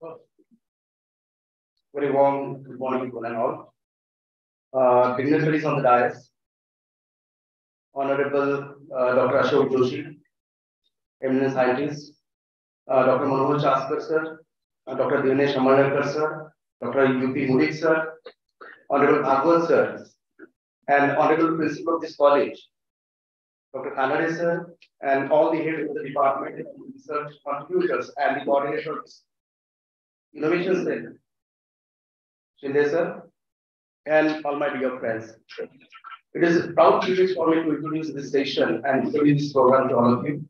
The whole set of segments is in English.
Very warm good morning one and all. Uh, dignitaries on the dais, Honorable uh, Dr. Ashok Joshi, eminent scientist, uh, Dr. Manohar Chaskar sir, uh, Dr. Dinesh Amalnerkar sir, Dr. UP Mulik sir, Honorable Bhagwan sir, and Honorable Principal of this college, Dr. Kanade sir, and all the heads of the department, research contributors, and the coordinator of this innovation cell, Shinde sir, and all my dear friends. It is a proud privilege for me to introduce this session and introduce this program to all of you.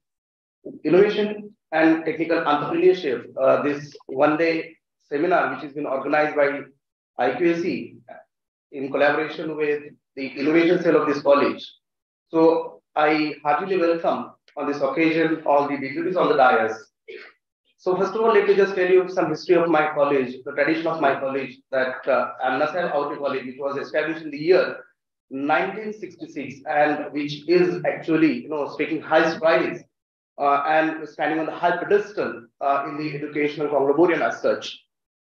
Innovation and Technical Entrepreneurship, uh, this one-day seminar which has been organized by IQAC in collaboration with the innovation cell of this college. So I heartily welcome on this occasion all the dignitaries on the dais. So first of all, let me just tell you some history of my college, the tradition of my college, that uh, Annasaheb Awate College, which was established in the year 1966, and which is actually, you know, speaking high strides uh, and standing on the high pedestal uh, in the educational conglomerate as such.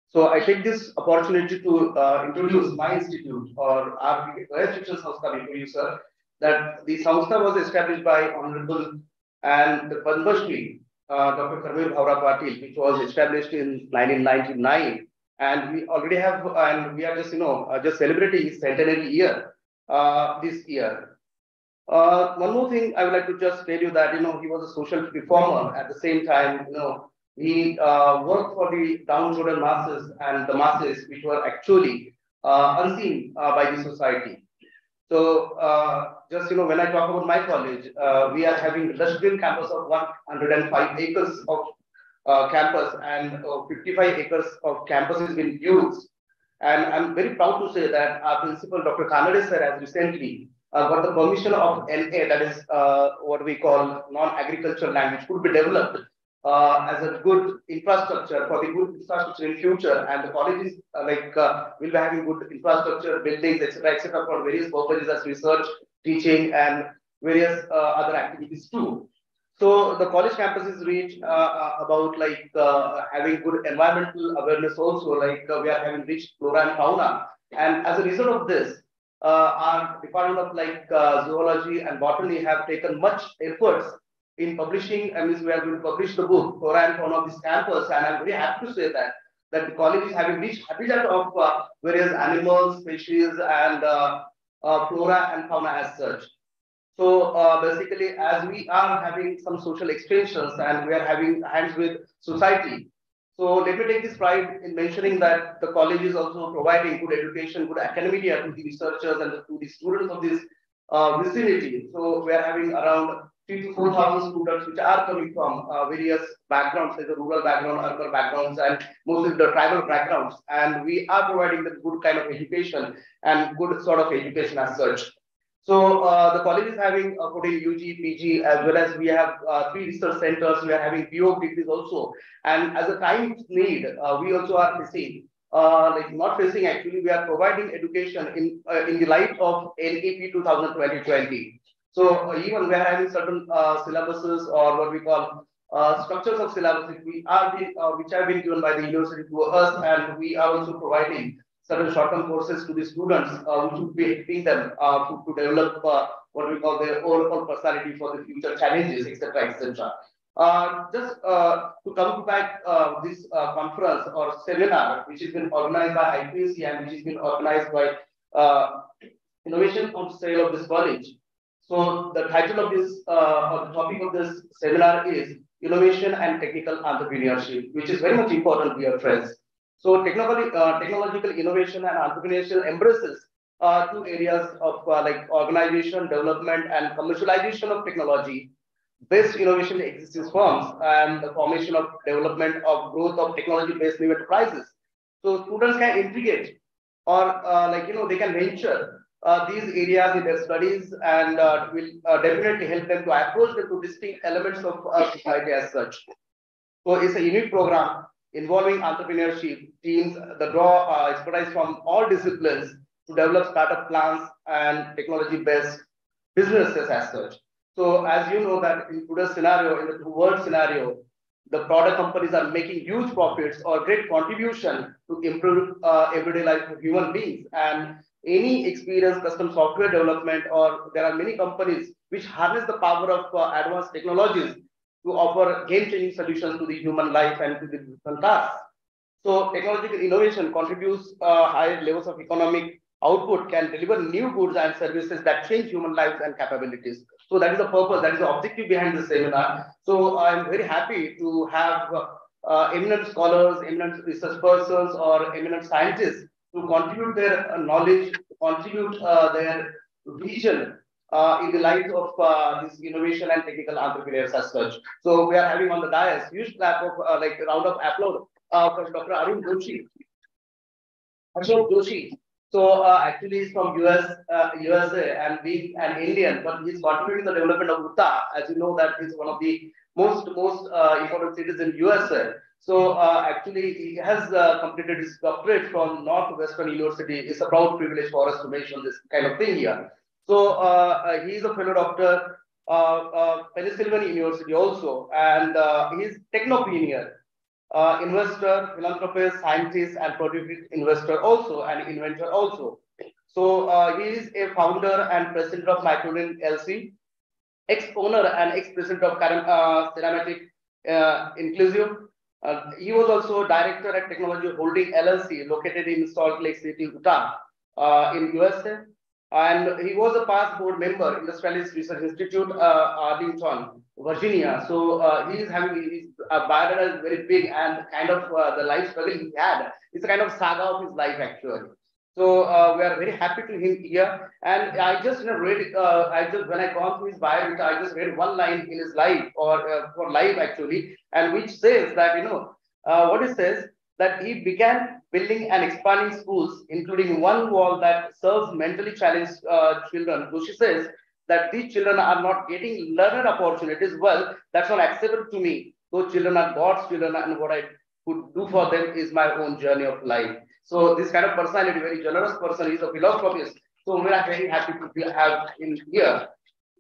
So I take this opportunity to uh, introduce my institute or our institution Sanstha sir, that the Sanstha was established by Honorable and the Padma Shri, uh, Dr. Karmaveer Bhaurao Patil, which was established in 1999. And we already have, and we are just, you know, uh, just celebrating his centenary year uh, this year. Uh, one more thing I would like to just tell you that, you know, he was a social reformer at the same time, you know, he worked for the downtrodden masses and the masses which were actually unseen by the society. So uh, just, you know, when I talk about my college, uh, we are having a lush campus of 105 acres of uh, campus and 55 acres of campus has been used. And I'm very proud to say that our principal, Dr. Kanade sir, has recently got the permission of NA, that is what we call non-agricultural land, which could be developed uh, as a good infrastructure for the good infrastructure in future and the colleges uh, like uh, will be having good infrastructure buildings etc etc for various purposes as research teaching and various uh, other activities too. So the college campuses reach uh, uh, about like having good environmental awareness also like we are having rich flora and fauna. And as a result of this our department of like zoology and botany have taken much efforts in publishing, I mean, we are going to publish the book, Flora and Fauna of this campus, and I'm very happy to say that that the college is having rich habitat of uh, various animals, species, and uh, uh, flora and fauna as such. So uh, basically, as we are having some social extensions and we are having hands with society, so let me take this pride in mentioning that the college is also providing good education, good academia to the researchers and to the students of this uh, vicinity. So we are having around three to 4,000 students which are coming from uh, various backgrounds, like the rural background, urban backgrounds, and mostly the tribal backgrounds. And we are providing the good kind of education and good sort of education as such. So uh, the college is having uh, putting UG, PG, as well as we have uh, three research centers. We are having PO degrees also. And as a time need, uh, we also are facing, uh, like not facing actually, we are providing education in uh, in the light of NEP 2020. So uh, even we are having certain uh, syllabuses or what we call uh, structures of syllabus we are being, uh, which have been given by the university to us, and we are also providing certain short-term courses to the students, uh, which would be helping them uh, to, to, develop what we call their overall personality for the future challenges, etc., etc. just to come back this conference or seminar, which has been organized by IPC and which has been organized by Innovation Council of this college. So the title of this, uh, or the topic of this seminar is Innovation and Technical Entrepreneurship, which is very much important, dear friends. So technology, uh, technological innovation and entrepreneurship embraces uh, two areas of uh, like organization, development, and commercialization of technology. Based innovation existing firms and the formation of development of growth of technology-based new enterprises. So students can integrate or uh, like, you know, they can venture uh, these areas in their studies and uh, will uh, definitely help them to approach the two distinct elements of society as such. So it's a unique program involving entrepreneurship teams that draw uh, expertise from all disciplines to develop startup plans and technology-based businesses as such. So as you know that in today's scenario, in the world scenario, the product companies are making huge profits or great contribution to improve uh, everyday life of human beings. And any experience custom software development or there are many companies which harness the power of uh, advanced technologies to offer game-changing solutions to the human life and to the different tasks. So technological innovation contributes uh, higher levels of economic output can deliver new goods and services that change human lives and capabilities. So that is the purpose, that is the objective behind this seminar. So I'm very happy to have uh, eminent scholars, eminent research persons, or eminent scientists to contribute their uh, knowledge, contribute uh, their vision uh, in the light of uh, this innovation and technical entrepreneurs as such. So we are having on the dais huge clap of uh, like round of applause uh, for Dr. Arun Joshi. Ashok Joshi. So uh, actually he's from US, USA and being an Indian, but he's contributing the development of Utah. As you know, that is one of the most most important cities in USA. So uh, actually, he has uh, completed his doctorate from Northwestern University. It's a proud privilege for us to mention this kind of thing here. So uh, uh he is a fellow doctor, uh, uh, Pennsylvania University also, and he's technopreneur, investor, philanthropist, scientist, and prolific investor also, and inventor also. So he is a founder and president of Microlin LC, ex-owner and ex-president of uh, Ceramatec Inclusive, uh, he was also director at Technology Holding LLC, located in Salt Lake City, Utah, uh, in USA. And he was a past board member in the Industrialist Research Institute, uh, Arlington, Virginia. So uh, he is having uh, is very big and kind of uh, the life struggle he had. It's a kind of saga of his life actually. So uh, we are very happy to him here. And I just you know read uh, I just when I gone through his bio, I just read one line in his life or uh, for life actually, and which says that you know uh, what it says that he began building and expanding schools, including one wall that serves mentally challenged uh, children. So she says that these children are not getting learner opportunities. Well, that's not acceptable to me. Those children are God's children, and what I could do for them is my own journey of life. So this kind of personality, very generous person, he's a philanthropist. So we are very happy to have him here.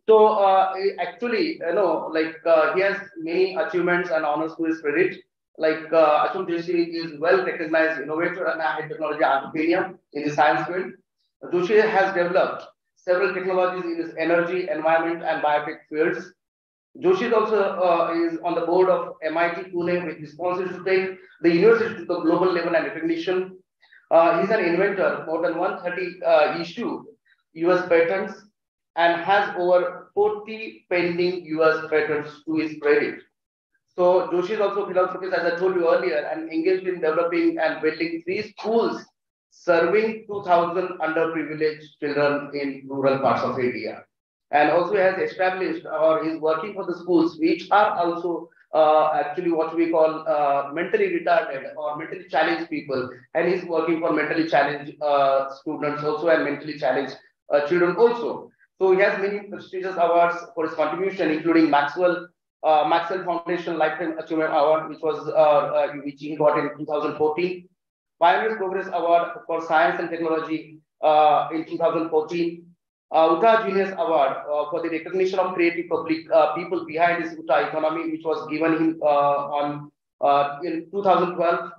So uh, actually, you know, like uh, he has many achievements and honors to his credit. Like uh, Ashok Joshi is well recognized innovator and high technology entrepreneur in the science field. Joshi has developed several technologies in his energy, environment, and biotech fields. Joshi also uh, is on the board of MIT Pune with responsibility to take the university to the global level and recognition. Uh, he's an inventor, more than 130 uh, issue US patents and has over 40 pending US patents to his credit. So Joshi is also philanthropist, as I told you earlier, and engaged in developing and building three schools serving 2,000 underprivileged children in rural parts of India. And also has established or is working for the schools which are also uh, actually what we call uh, mentally retarded or mentally challenged people. And he's working for mentally challenged uh, students also and mentally challenged uh, children also. So he has many prestigious awards for his contribution, including Maxwell uh, Maxwell Foundation Lifetime Achievement Award, which was uh, which he got in 2014. Pioneer Progress Award for Science and Technology in 2014 uh, Utah Genius Award uh, for the recognition of creative public uh, people behind this Utah economy, which was given him uh, on uh, in 2012.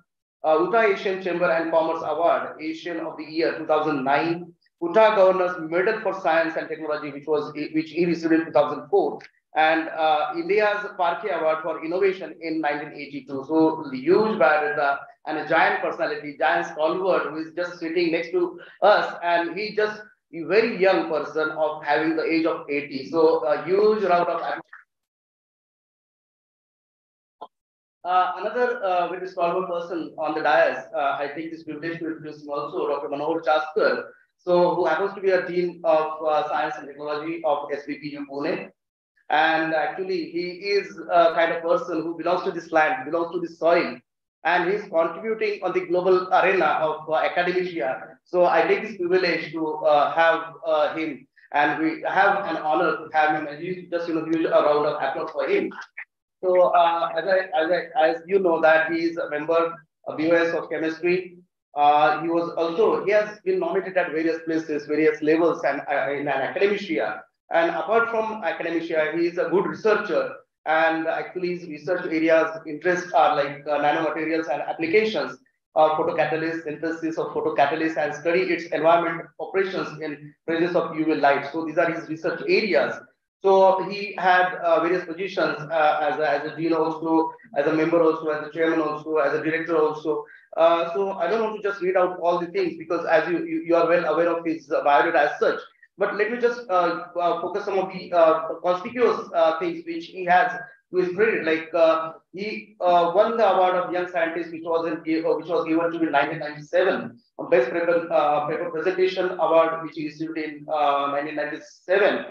Uh, Utah Asian Chamber and Commerce Award, Asian of the Year 2009. Utah Governor's Medal for Science and Technology, which was which he received in 2004, and India's Parkey Award for Innovation in 1982. So huge biodata and a giant personality, giant stalwart, who is just sitting next to us, and he just very young person of having the age of 80. So a huge round of uh, another uh, very small person on the dais, uh, I think this privilege to introduce him also, Dr. Manohar Chaskar, so who happens to be a dean of uh, science and technology of SPPU Pune. And actually, he is a kind of person who belongs to this land, belongs to this soil, and he's contributing on the global arena of uh, academia. So I take this privilege to uh, have uh, him, and we have an honor to have him, and you just you know use a round of applause for him. So uh, as I, as I, as you know that he is a member of BOS of chemistry. Uh, he was also he has been nominated at various places, various levels, and uh, in an academia. And apart from academia, he is a good researcher And actually his research areas interest are like uh, nanomaterials and applications of photocatalyst, synthesis of photocatalyst and study its environment operations in presence of UV light. So these are his research areas. So he had uh, various positions uh, as, a, as a dean also, as a member also, as a chairman also, as a director also. Uh, so I don't want to just read out all the things because as you, you, you are well aware of his biodata as such. But let me just uh, uh, focus some of the uh, conspicuous things which he has to his credit. Like he won the award of Young Scientist, which was in, which was given to him in 1997, Best Paper, paper Presentation Award, which he received in 1997.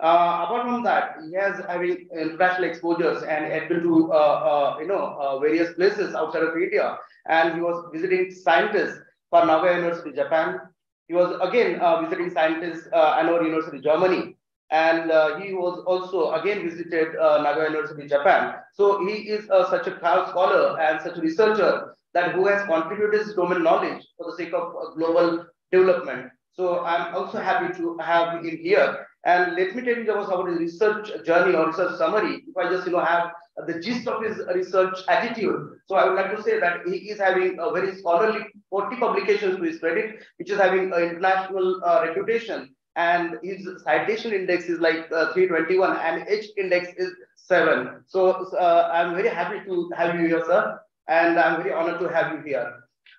Uh, apart from that, he has having international exposures and had been to uh, uh, you know various places outside of India, and he was visiting scientists for Nagoya University, Japan, he was again uh, visiting scientists uh, Hannover University, Germany. And uh, he was also again visited uh, Nagoya University, Japan. So he is uh, such a scholar and such a researcher that who has contributed his domain knowledge for the sake of uh, global development. So I'm also happy to have him here. And let me tell you about his research journey or research summary. If I just you know have the gist of his research attitude. So I would like to say that he is having a very scholarly 40 publications to his credit, which is having an international uh, reputation. And his citation index is like uh, 321 and H index is 7. So uh, I'm very happy to have you here, sir. And I'm very honored to have you here.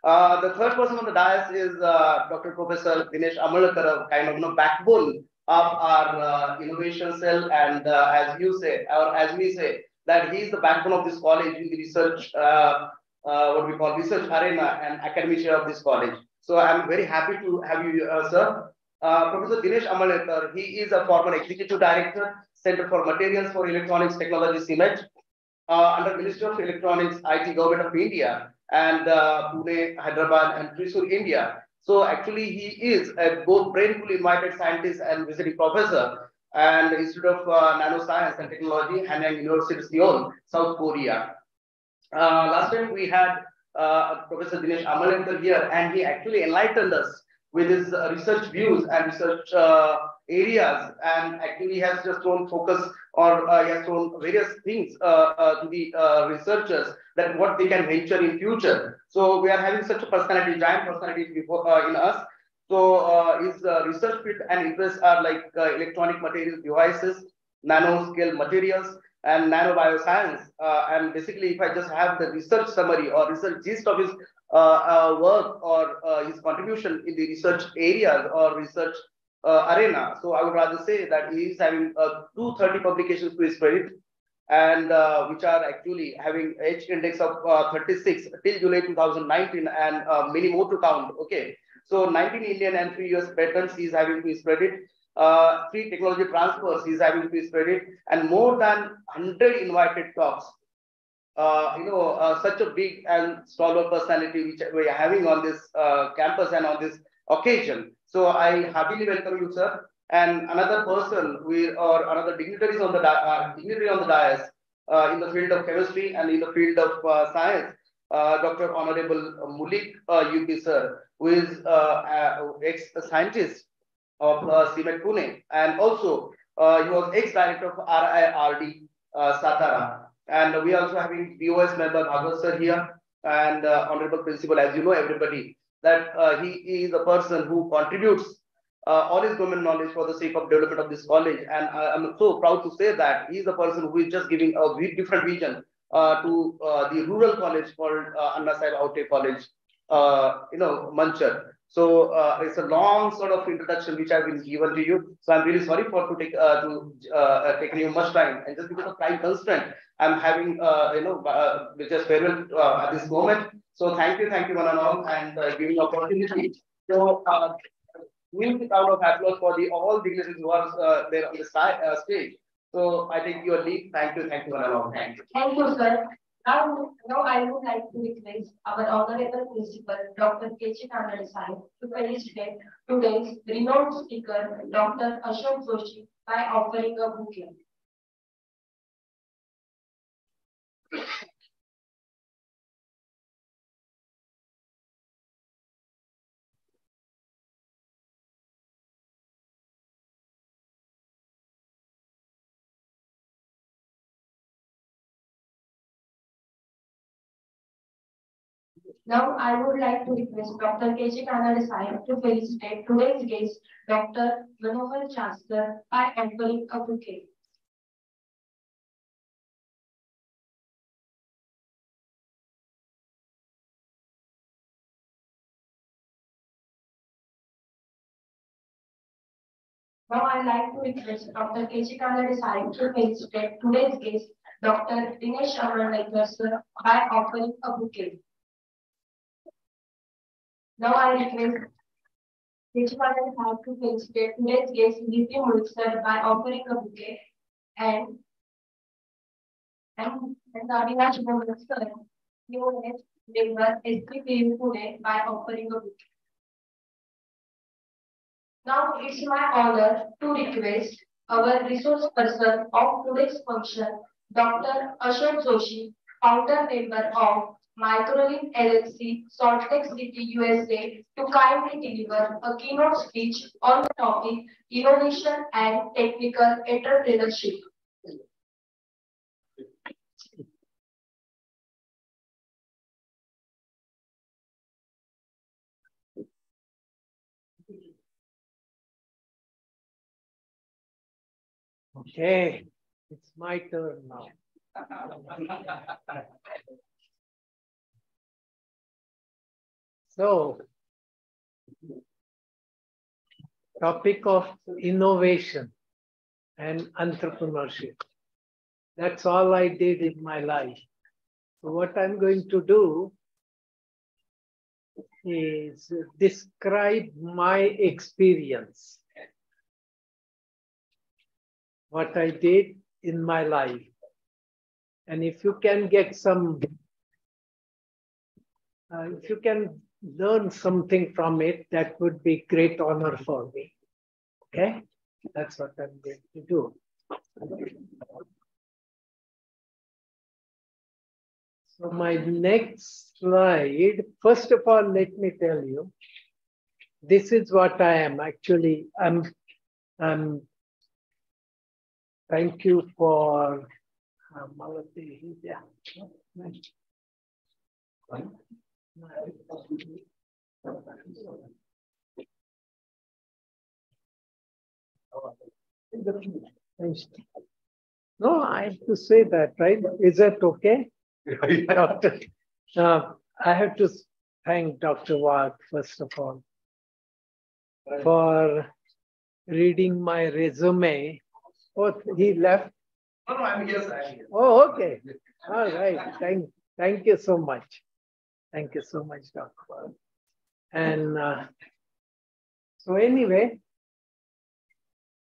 Uh, the third person on the dais is uh, Dr. Professor Dinesh Amalnerkar, kind of you know, backbone of our uh, innovation cell. And as you say, or as we say, that he is the backbone of this college in the research, uh, uh, what we call research arena and academic chair of this college. So I'm very happy to have you, uh, sir. Uh, Professor Dinesh Amalnerkar, he is a former executive director, Center for Materials for Electronics Technology, C-MET, uh, under Ministry of Electronics, IT Government of India, and uh, Pune, Hyderabad, and Thrissur, India. So actually, he is a both brainful invited scientist and visiting professor and Institute of uh, Nanoscience and Technology, Hanyang University, of Seoul, South Korea. Uh, last time we had uh, Professor Dinesh Amalnerkar here, and he actually enlightened us with his uh, research views and research uh, areas, and actually has just shown focus or uh, he has shown various things to the researchers that what they can venture in future. So we are having such a personality, giant personality before, in us, so uh, his uh, research field and interests are like uh, electronic materials devices, nanoscale materials, and nanobioscience. Uh, and basically, if I just have the research summary or research gist of his uh, uh, work or his contribution in the research areas or research arena, so I would rather say that he is having 230 publications to his credit and uh, which are actually having H index of uh, 36 till July 2019 and uh, many more to count. Okay. So 19 Indian and 3 US patents is having to his credit. Uh, three technology transfers is having to his credit and more than 100 invited talks. Uh, you know, uh, such a big and stalwart personality which we are having on this uh, campus and on this occasion. So I happily welcome you, sir. And another person we or another dignitaries on the uh, dignitary on the dais uh, in the field of chemistry and in the field of science, uh, Dr. Honorable Mulik uh, UP sir, who is uh, ex-scientist of uh, C-MET Pune, and also uh, he was ex-director of RIRD Satara. And we are also having BOS member Bhagwat sir here, and honorable principal, as you know, everybody, that uh, he is a person who contributes uh, all his domain knowledge for the sake of development of this college. And I'm so proud to say that he is the person who is just giving a different vision to uh, the rural college called uh, Annasaheb Awate College uh, you know, Manchar. So uh, it's a long sort of introduction which I've been given to you. So I'm really sorry for to take uh, to uh, uh taking you much time, and just because of time constraint, I'm having uh, you know uh, just farewell uh, at this moment. So thank you, thank you one and all, and uh, giving opportunity. So uh, music round of applause for the all dignitaries who are uh, there on the uh, stage. So I take your leave. Thank you, thank you one and all. Thank you. Thank you, sir. Now, now I would like to request our honorable principal, Dr. K.Ch. Desai, to felicitate today's renowned speaker, Dr. Ashok Joshi, by offering a bouquet. Now I would like to request Dr. K.J. Nana Desai to felicitate today's guest, Dr. Manohar Chaskar, by offering a. Now I'd like to request Dr. K.J. Nana Desai to felicitate today's guest, Dr. Dinesh Amalnerkar, by offering a bouquet. Now I request Deshpande Sahib to felicitate today's guest, D.P. Mulsar, by offering a bouquet and and and Avinash Mulsar, new next member, SPPU today by offering a bouquet. Now it's my honor to request our resource person of today's function, Dr. Ashok Joshi, founder member of Microlin LLC, Salt Lake City, USA, to kindly deliver a keynote speech on the topic Innovation and Technical Entrepreneurship. Okay, it's my turn now. So, topic of innovation and entrepreneurship. That's all I did in my life. So what I'm going to do is describe my experience, what I did in my life. And if you can get some, uh, if you can learn something from it, that would be great honor for me. Okay, that's what I'm going to do. So my next slide, first of all, let me tell you, this is what I am. Actually, I'm, I'm thank you for uh, Malati. Yeah. No, I have to say that, right? Is that okay? Doctor, uh, I have to thank Dr. Wag, first of all, for reading my resume. Oh, he left? No, no, I'm here. I'm here. Oh, okay. All right. Thank, thank you so much. Thank you so much, Dr. And uh, so anyway,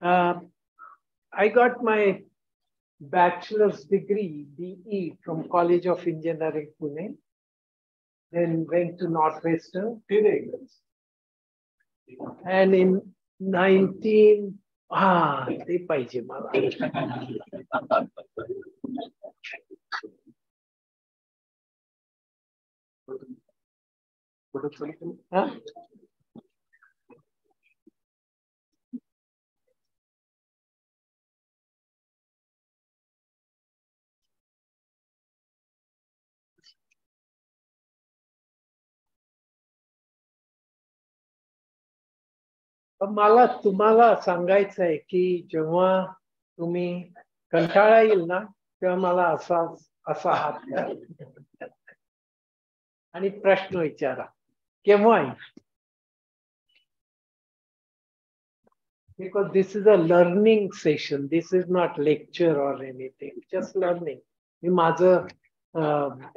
uh, I got my bachelor's degree, BE, from College of Engineering, Pune. Then went to Northwestern. And in 19... Ah, they paije mala. मला तुम्हाला सांगायचं आहे की जेव्हा तुम्ही कंटाळा येईल ना तेव्हा मला असा असा हात प्रश्न विचारा. केव्हा because this is a learning session this is not lecture or anything just learning मी माझं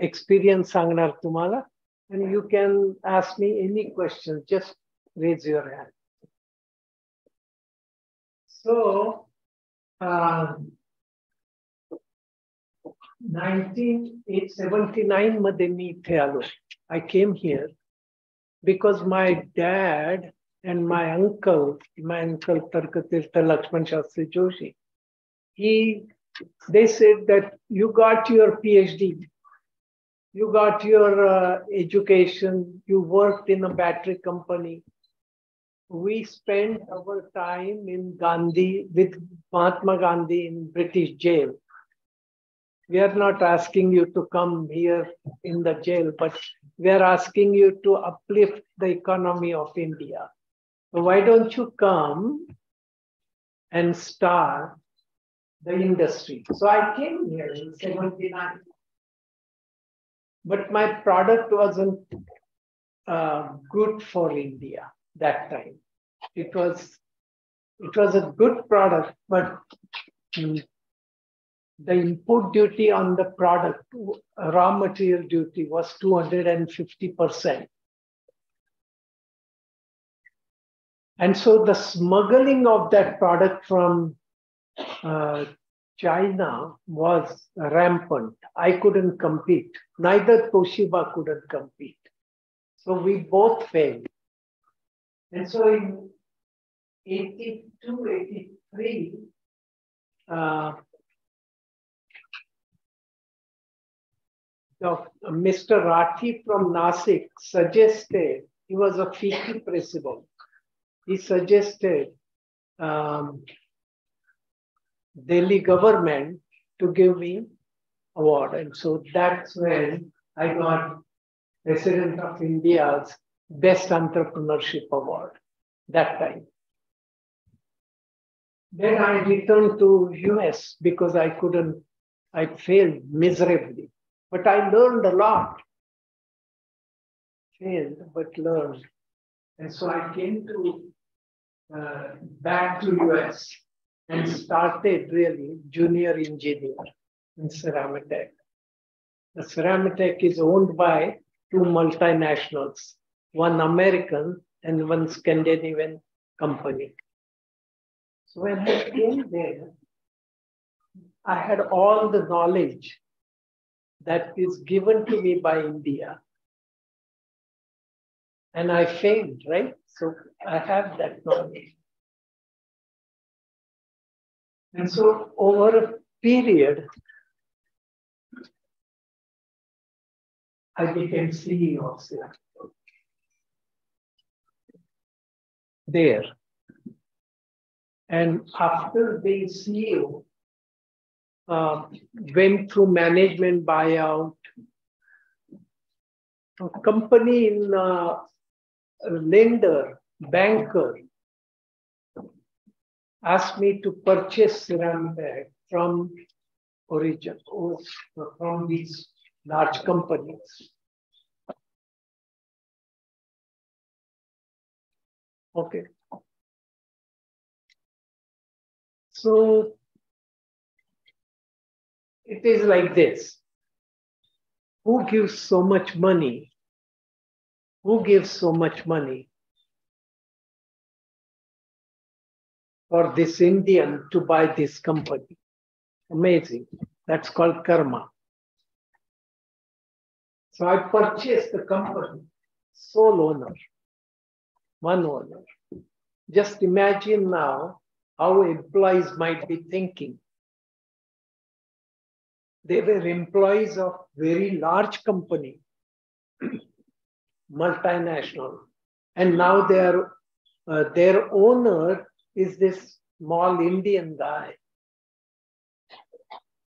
एक्सपिरियन्स सांगणार तुम्हाला. And you can ask me any question just raise your hand so nineteen eight seventy nine मध्ये मी इथे आलो. I came here because my dad and my uncle, my uncle Tarkatirtha Lakshman Shastri Joshi, he, they said that you got your PhD, you got your uh, education, you worked in a battery company. We spent our time in Gandhi with Mahatma Gandhi in British jail. We are not asking you to come here in the jail, but we are asking you to uplift the economy of India. Why don't you come and start the industry? So I came here in 79. But my product wasn't uh, good for India that time. It was it was a good product, but the import duty on the product, raw material duty was 250%. And so the smuggling of that product from uh, China was rampant. I couldn't compete. Neither Toshiba couldn't compete. So we both failed. And so in 82, 83, uh, Mr. Rathi from Nasik suggested, he was a FICCI president, he suggested um, Delhi government to give me award. And so that's when I got President of India's Best Entrepreneurship Award that time. Then I returned to US because I couldn't, I failed miserably. But I learned a lot. Failed, but learned. And so I came to uh, back to US and started really junior engineer in Ceramatec. The Ceramatec is owned by two multinationals, one American and one Scandinavian company. So when I came there, I had all the knowledge that is given to me by India. And I failed, right? So I have that knowledge. And so over a period, I became CEO of Singapore. There. And after being CEO, uh, went through management buyout. A company in uh, lender, banker, asked me to purchase ceramic from origin from these large companies. Okay. So it is like this. Who gives so much money? Who gives so much money for this Indian to buy this company? Amazing. That's called karma. So I purchased the company, sole owner, one owner. Just imagine now how employees might be thinking they were employees of very large company, multinational, and now their uh, their owner is this small Indian guy.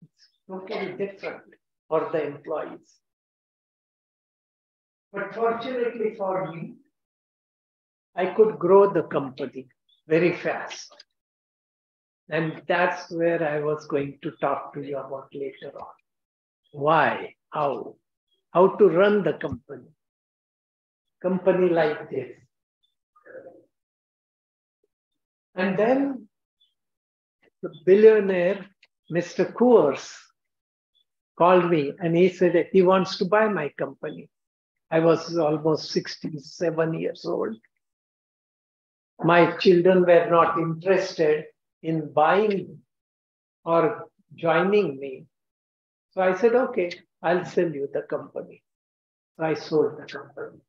It's totally different for the employees. But fortunately for me, I could grow the company very fast. And that's where I was going to talk to you about later on. Why? How? How to run the company. Company like this. And then the billionaire, Mr. Coors, called me and he said that he wants to buy my company. I was almost 67 years old. My children were not interested in buying or joining me. So I said, okay, I'll sell you the company. So I sold the company.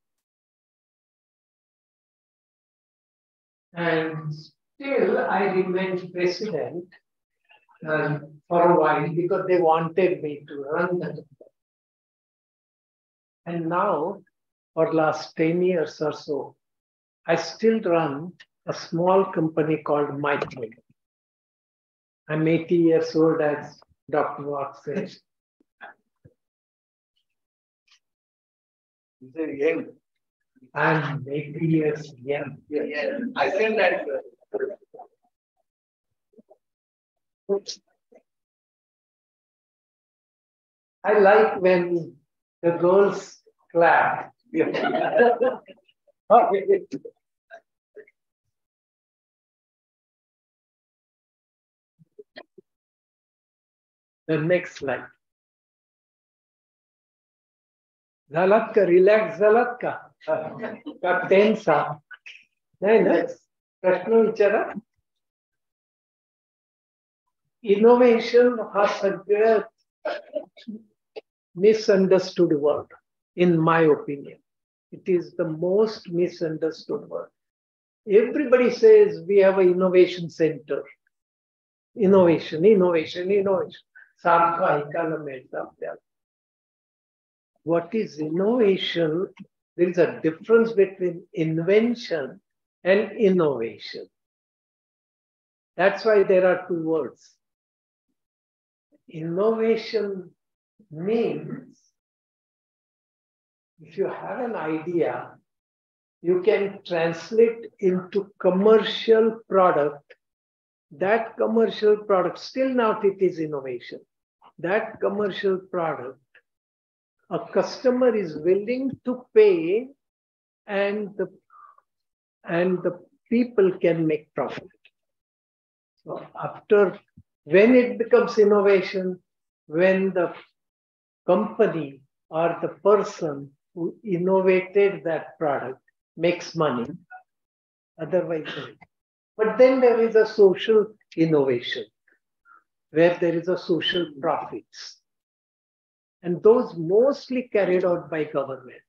And still, I remained president uh, for a while because they wanted me to run the company. And now, for last 10 years or so, I still run a small company called Micro. I'm 80 years old, as Dr. Watts said. You say young. I'm 80 years young. Yeah, yeah. I said that. Uh, I like when the girls clap. the next slide. झालात का relax झालात का का tense नाही ना प्रश्न विचारा innovation हा सगळ्यात misunderstood word, in my opinion. It is the most misunderstood word. Everybody says we have an innovation center. Innovation, innovation, innovation. सारखं ऐकायला मिळतं आपल्याला what is innovation? There is a difference between invention and innovation. That's why there are two words. Innovation means if you have an idea, you can translate into commercial product. That commercial product, still not it is innovation. That commercial product a customer is willing to pay and the and the people can make profit. So after when it becomes innovation when the company or the person who innovated that product makes money otherwise but then there is a social innovation where there is a social profits and those mostly carried out by government.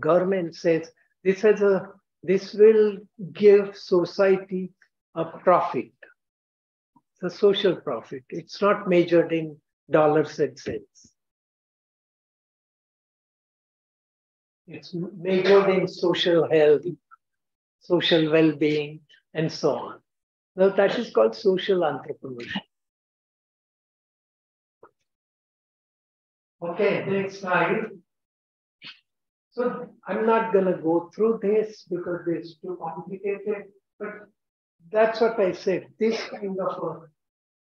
Government says this has a this will give society a profit. It's a social profit. It's not measured in dollars and cents. It's measured in social health, social well-being, and so on. Now that is called social entrepreneurship. Okay, next slide. So I'm not going to go through this because it's too complicated, but that's what I said. This kind of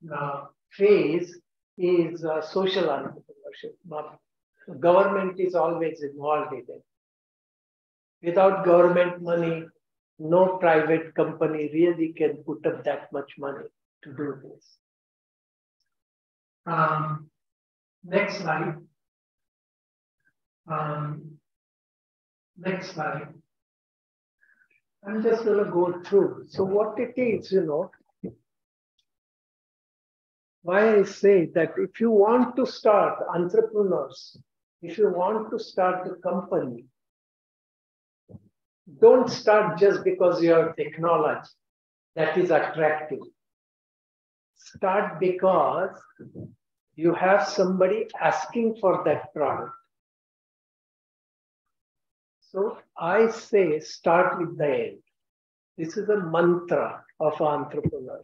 a uh, phase is uh, social entrepreneurship. Not, government is always involved in it. Without government money, no private company really can put up that much money to do this. Um, Next slide. Um, next slide. I'm just going to go through. So, what it is, you know, why I say that if you want to start entrepreneurs, if you want to start a company, don't start just because you have technology that is attractive. Start because you have somebody asking for that product. So I say start with the end. This is a mantra of entrepreneur.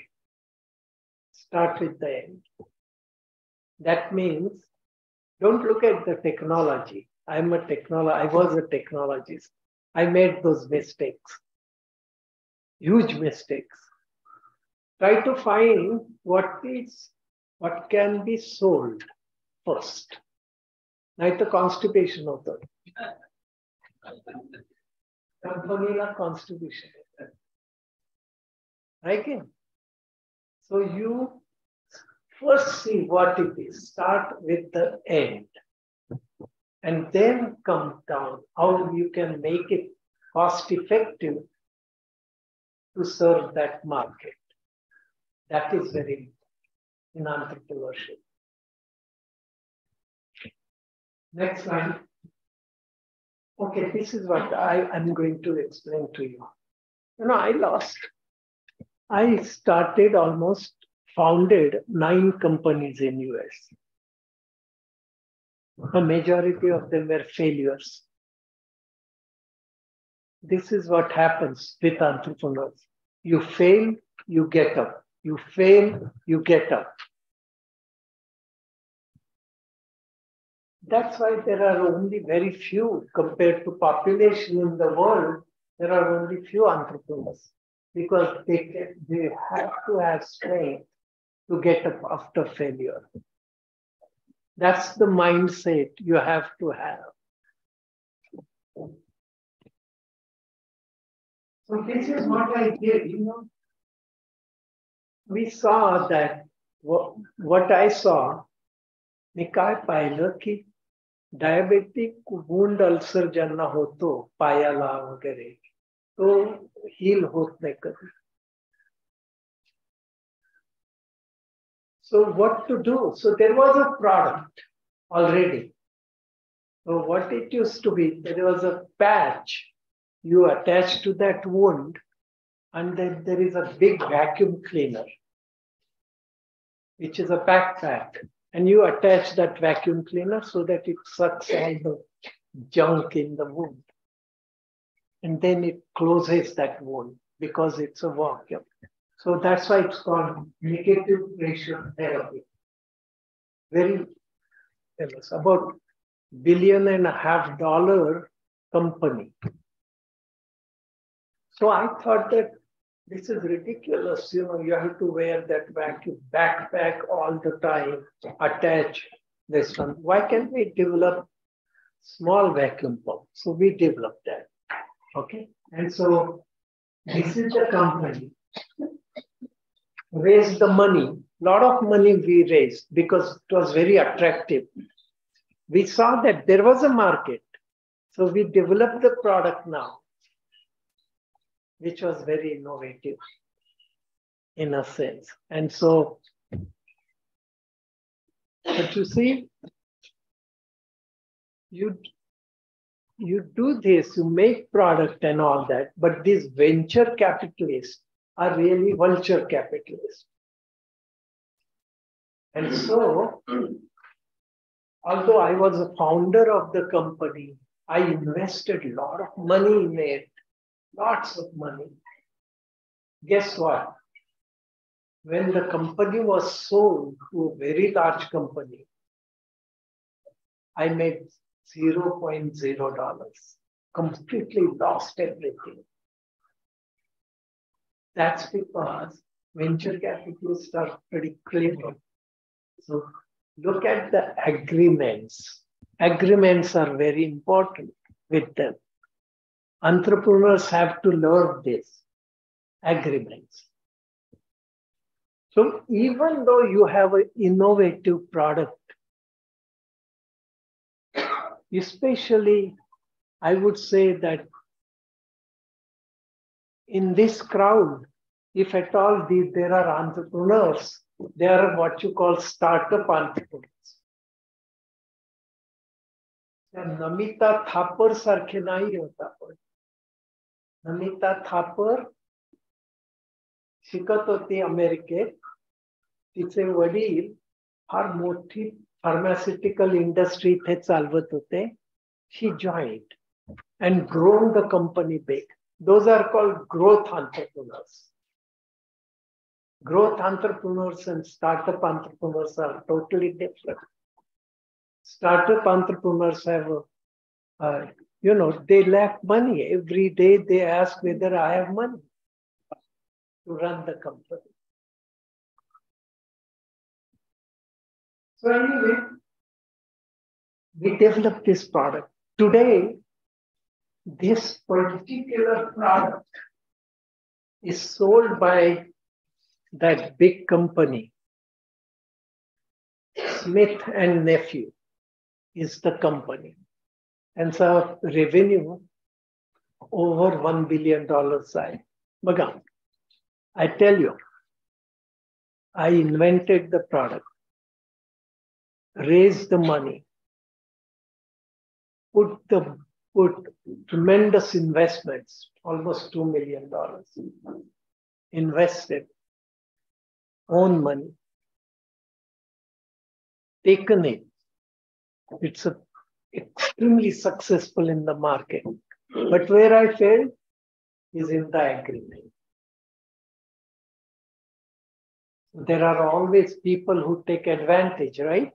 Start with the end. That means don't look at the technology. I'm a technology, I was a technologist. I made those mistakes, huge mistakes. Try to find what is what can be sold first. Like the constipation of the company constipation. Okay. So you first see what it is. Start with the end. And then come down how you can make it cost effective to serve that market. That is very important in entrepreneurship. Next slide. Okay, this is what I am going to explain to you. You know, I lost. I started almost founded nine companies in US. A majority of them were failures. This is what happens with entrepreneurs. You fail, you get up. You fail, you get up. That's why there are only very few compared to population in the world. There are only few entrepreneurs because they, they have to have strength to get up after failure. That's the mindset you have to have. So this is what I did, you know. We saw that what, what I saw, मी काय पाहिलं की diabetic wound ulcer ज्यांना होतो पायाला वगैरे तो heal होत नाही कधी So what to do? So there was a product already. So what it used to be, there was a patch you attach to that wound, and then there is a big vacuum cleaner, which is a backpack. And you attach that vacuum cleaner so that it sucks all the junk in the wound. And then it closes that wound because it's a vacuum. So that's why it's called negative pressure therapy. Very famous, about billion and a half dollar company. So I thought that this is ridiculous. You know, you have to wear that vacuum backpack all the time, attach this one. Why can't we develop small vacuum pump? So we developed that. Okay. And so this is the company raised the money. A lot of money we raised because it was very attractive. We saw that there was a market. So we developed the product now, which was very innovative in a sense. And so, but you see, you you do this, you make product and all that, but these venture capitalists are really vulture capitalists. And so, although I was a founder of the company, I invested a lot of money in it, lots of money. Guess what? When the company was sold to a very large company, I made $0.0, completely lost everything. That's because venture capitalists are pretty clever. So look at the agreements. Agreements are very important with them. Entrepreneurs have to learn this agreements. So even though you have an innovative product, especially I would say that in this crowd, if at all the, there are entrepreneurs, they are what you call startup entrepreneurs. Namita Thapar सारखे नाही होत आपण नमिता थापर शिकत होती अमेरिकेत तिचे वडील फार मोठी फार्मास्युटिकल इंडस्ट्री इथे चालवत होते she joint and grown the company big those are called growth entrepreneurs. Growth entrepreneurs and startup entrepreneurs are totally different. Startup entrepreneurs have, uh, you know, they lack money. Every day they ask whether I have money to run the company. So anyway, we developed this product. Today, this particular product is sold by that big company. Smith and Nephew is the company. And so revenue over $1 billion side. Baga, I tell you, I invented the product, raised the money, put the put tremendous investments, almost $2 million invested, own money, taken it. It's a, extremely successful in the market. But where I failed is in the agreement. There are always people who take advantage, right?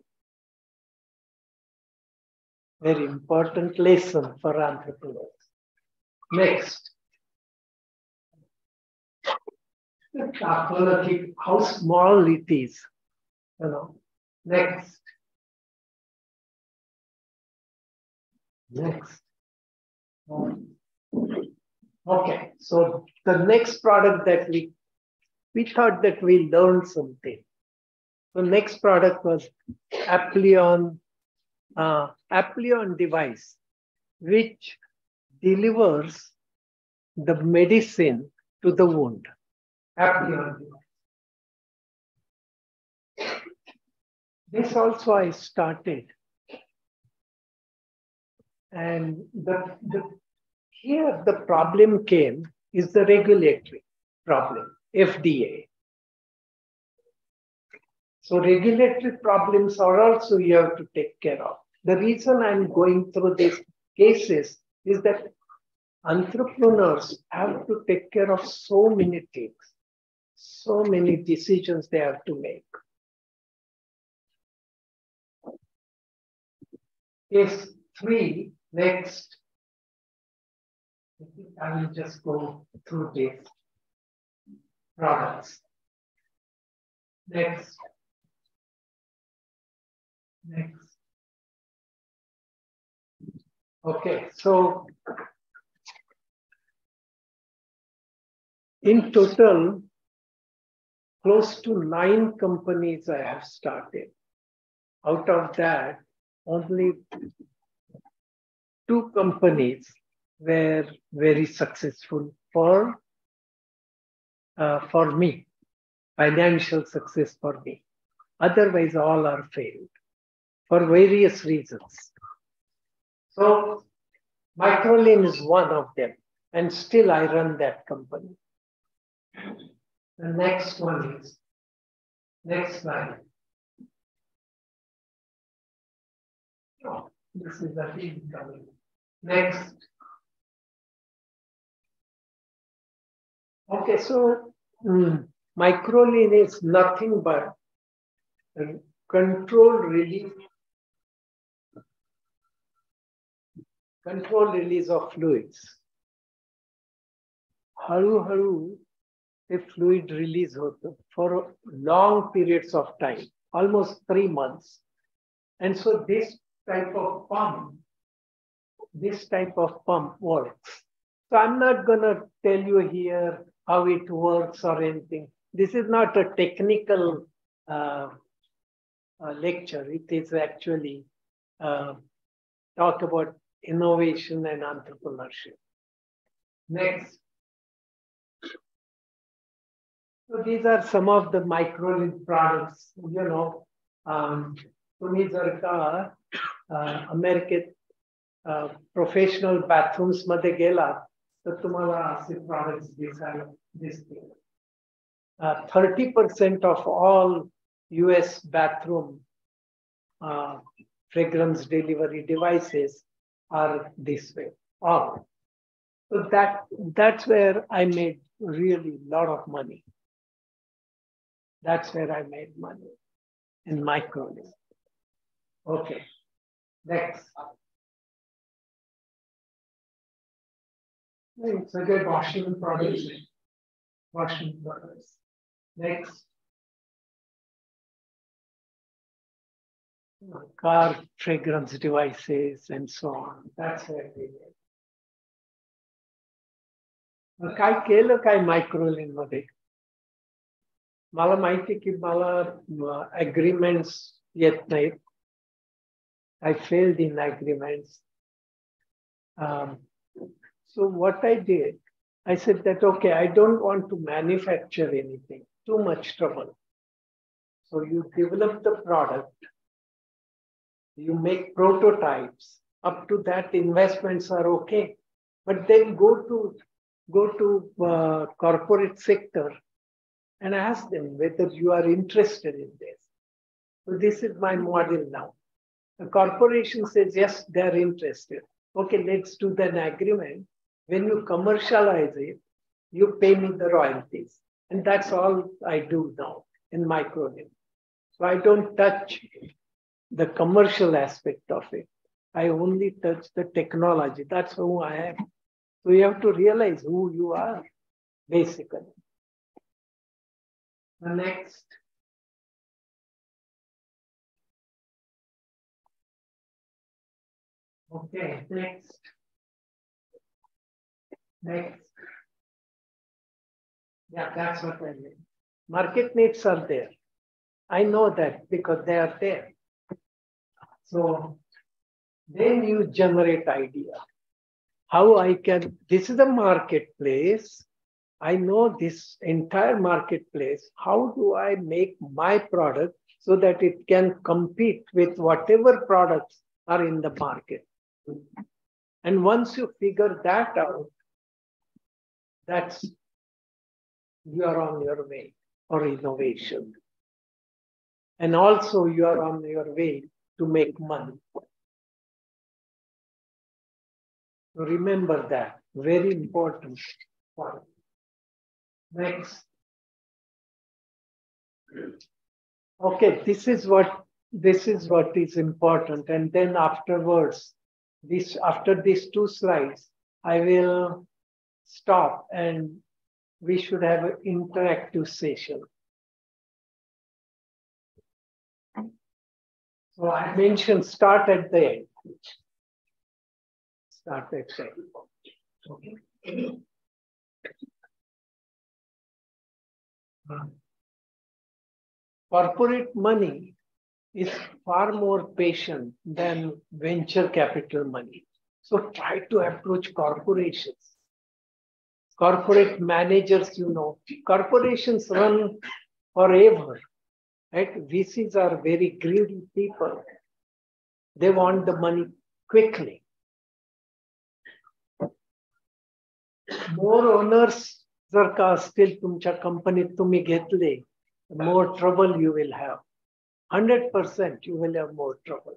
Very important lesson for entrepreneurs. Next. How small it is, you know. Next. Next. Okay, so the next product that we we thought that we learned something. The next product was Apleon, uh, device, which delivers the medicine to the wound. Apleon device. This also I started. And the, the here the problem came is the regulatory problem, FDA. So regulatory problems are also you have to take care of. The reason I'm going through these cases is that entrepreneurs have to take care of so many things, so many decisions they have to make. Case three, next. I will just go through this products. Next. Next. Okay, so in total, close to nine companies I have started. Out of that, only two companies were very successful for uh, for me, financial success for me. Otherwise, all are failed for various reasons. So, Microlin is one of them, and still I run that company. The next one is next slide. Oh, this is the feed coming. Next. Okay, so um, Microlin is nothing but controlled release, controlled release of fluids. हळूहळू ते fluid release होतं for long periods of time, almost three months. And so this type of pump, this type of pump works. So I'm not going to tell you here how it works or anything. This is not a technical uh, uh, lecture. It is actually uh, talk about innovation and entrepreneurship. Next. So these are some of the Microlin products, you know, um, Zarka, uh, American uh, professional bathrooms मध्ये गेला तर तुम्हाला असे products दिसायला 30% percent off all U S bathroom fragrance delivery devices are this way. Oh, so that that's where I made really a lot of money. That's where I made money in Microlin. Okay, next. It's a good washing products. Washing products. Next. car fragrance devices and so on. That's where we live. Kai kelo kai Microlin made. मला माहिती की मला agreements yet. नाहीत I failed in agreements. Um, so what I did, I said that, okay, I don't want to manufacture anything, too much trouble. So you develop the product you make prototypes, up to that investments are okay. But then go to go to uh, corporate sector and ask them whether you are interested in this. So this is my model now. The corporation says, yes, they're interested. Okay, let's do an agreement. When you commercialize it, you pay me the royalties. And that's all I do now in Microlin. So I don't touch the commercial aspect of it. I only touch the technology. That's who I am. So you have to realize who you are, basically. The next. Okay, next. Next. Yeah, that's what I mean. Market needs are there. I know that because they are there. So then you generate idea. How I can, this is the marketplace. I know this entire marketplace. How do I make my product so that it can compete with whatever products are in the market? And once you figure that out, that's you are on your way for innovation. And also you are on your way to make money. So remember that, very important point. Next. Okay, this is what this is what is important. And then afterwards, this after these two slides, I will stop and we should have an interactive session. I mentioned start at the end. Start at the end. Corporate money is far more patient than venture capital money. So try to approach corporations. Corporate managers, you know, corporations run forever Right? VCs are very greedy people. They want the money quickly. More owners जर का असतील तुमच्या कंपनीत तुम्ही घेतले more trouble you will have hundred percent you will have more trouble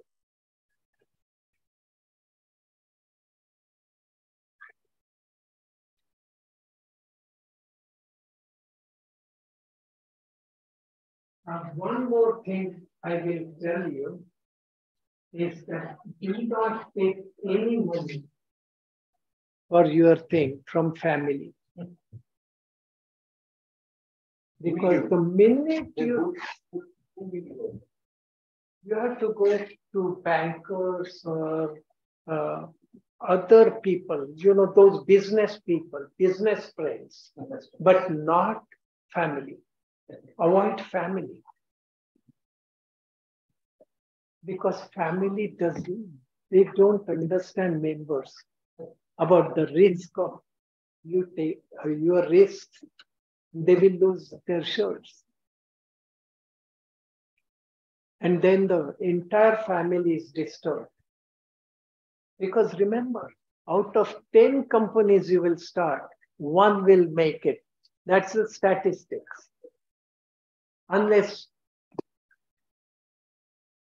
Uh, one more thing I will tell you is that do not take any money for your thing from family. Because the minute you you have to go to bankers or uh, other people, you know, those business people, business friends, but not family. Avoid family. Because family doesn't, they don't understand members about the risk of you take uh, your risk they will lose their shirts. And then the entire family is disturbed. Because remember, out of 10 companies you will start, one will make it. That's the statistics. Unless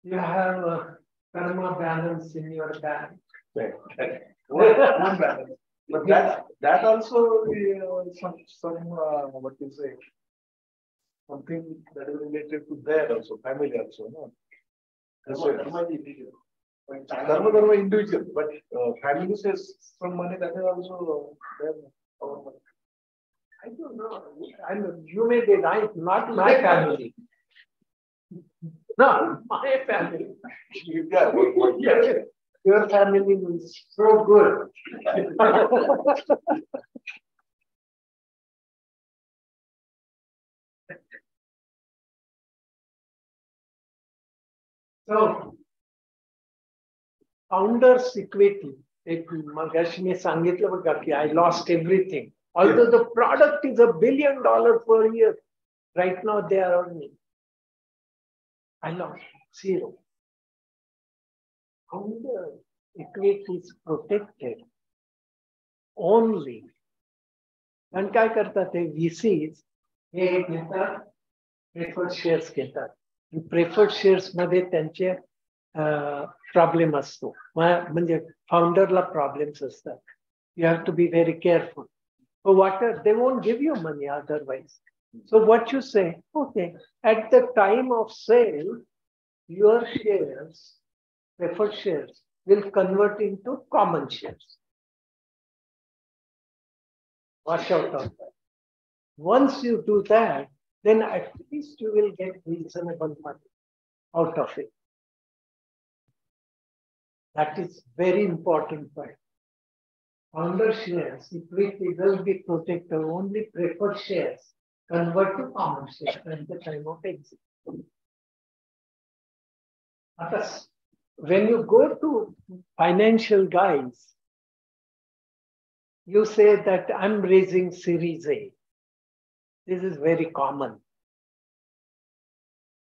you have a karma balance in your bank. one balance. But that that also uh, some some uh, what you say something that is related to there also family also no. Dharma dharma individual, but uh, family says some money that is also there. I don't know. I mean, you may be right, not my family. No, my family. Yeah, yeah. Your family is so good. so, founder's equity. एक मगाशी मी सांगितलं बघा की I lost everything although the product is a billion dollar per year right now they are earning I lost zero founder equity is protected only. आणि काय करतात ते व्हीसीज हे घेतात प्रेफर्ड शेअर्स घेतात प्रेफर्ड शेअर्स मध्ये त्यांचे प्रॉब्लेम असतो म्हणजे फाउंडरला प्रॉब्लेम्स असतात you have to be very careful for water, they won't give you money otherwise. So what you say, okay, at the time of sale, your shares, preferred shares, will convert into common shares. Watch out on that. Once you do that, then at least you will get reasonable money out of it. That is very important point. Founder shares, equity will be protected, only preferred shares convert to common shares at the time of exit. When you go to financial guys, you say that I'm raising Series A. This is very common.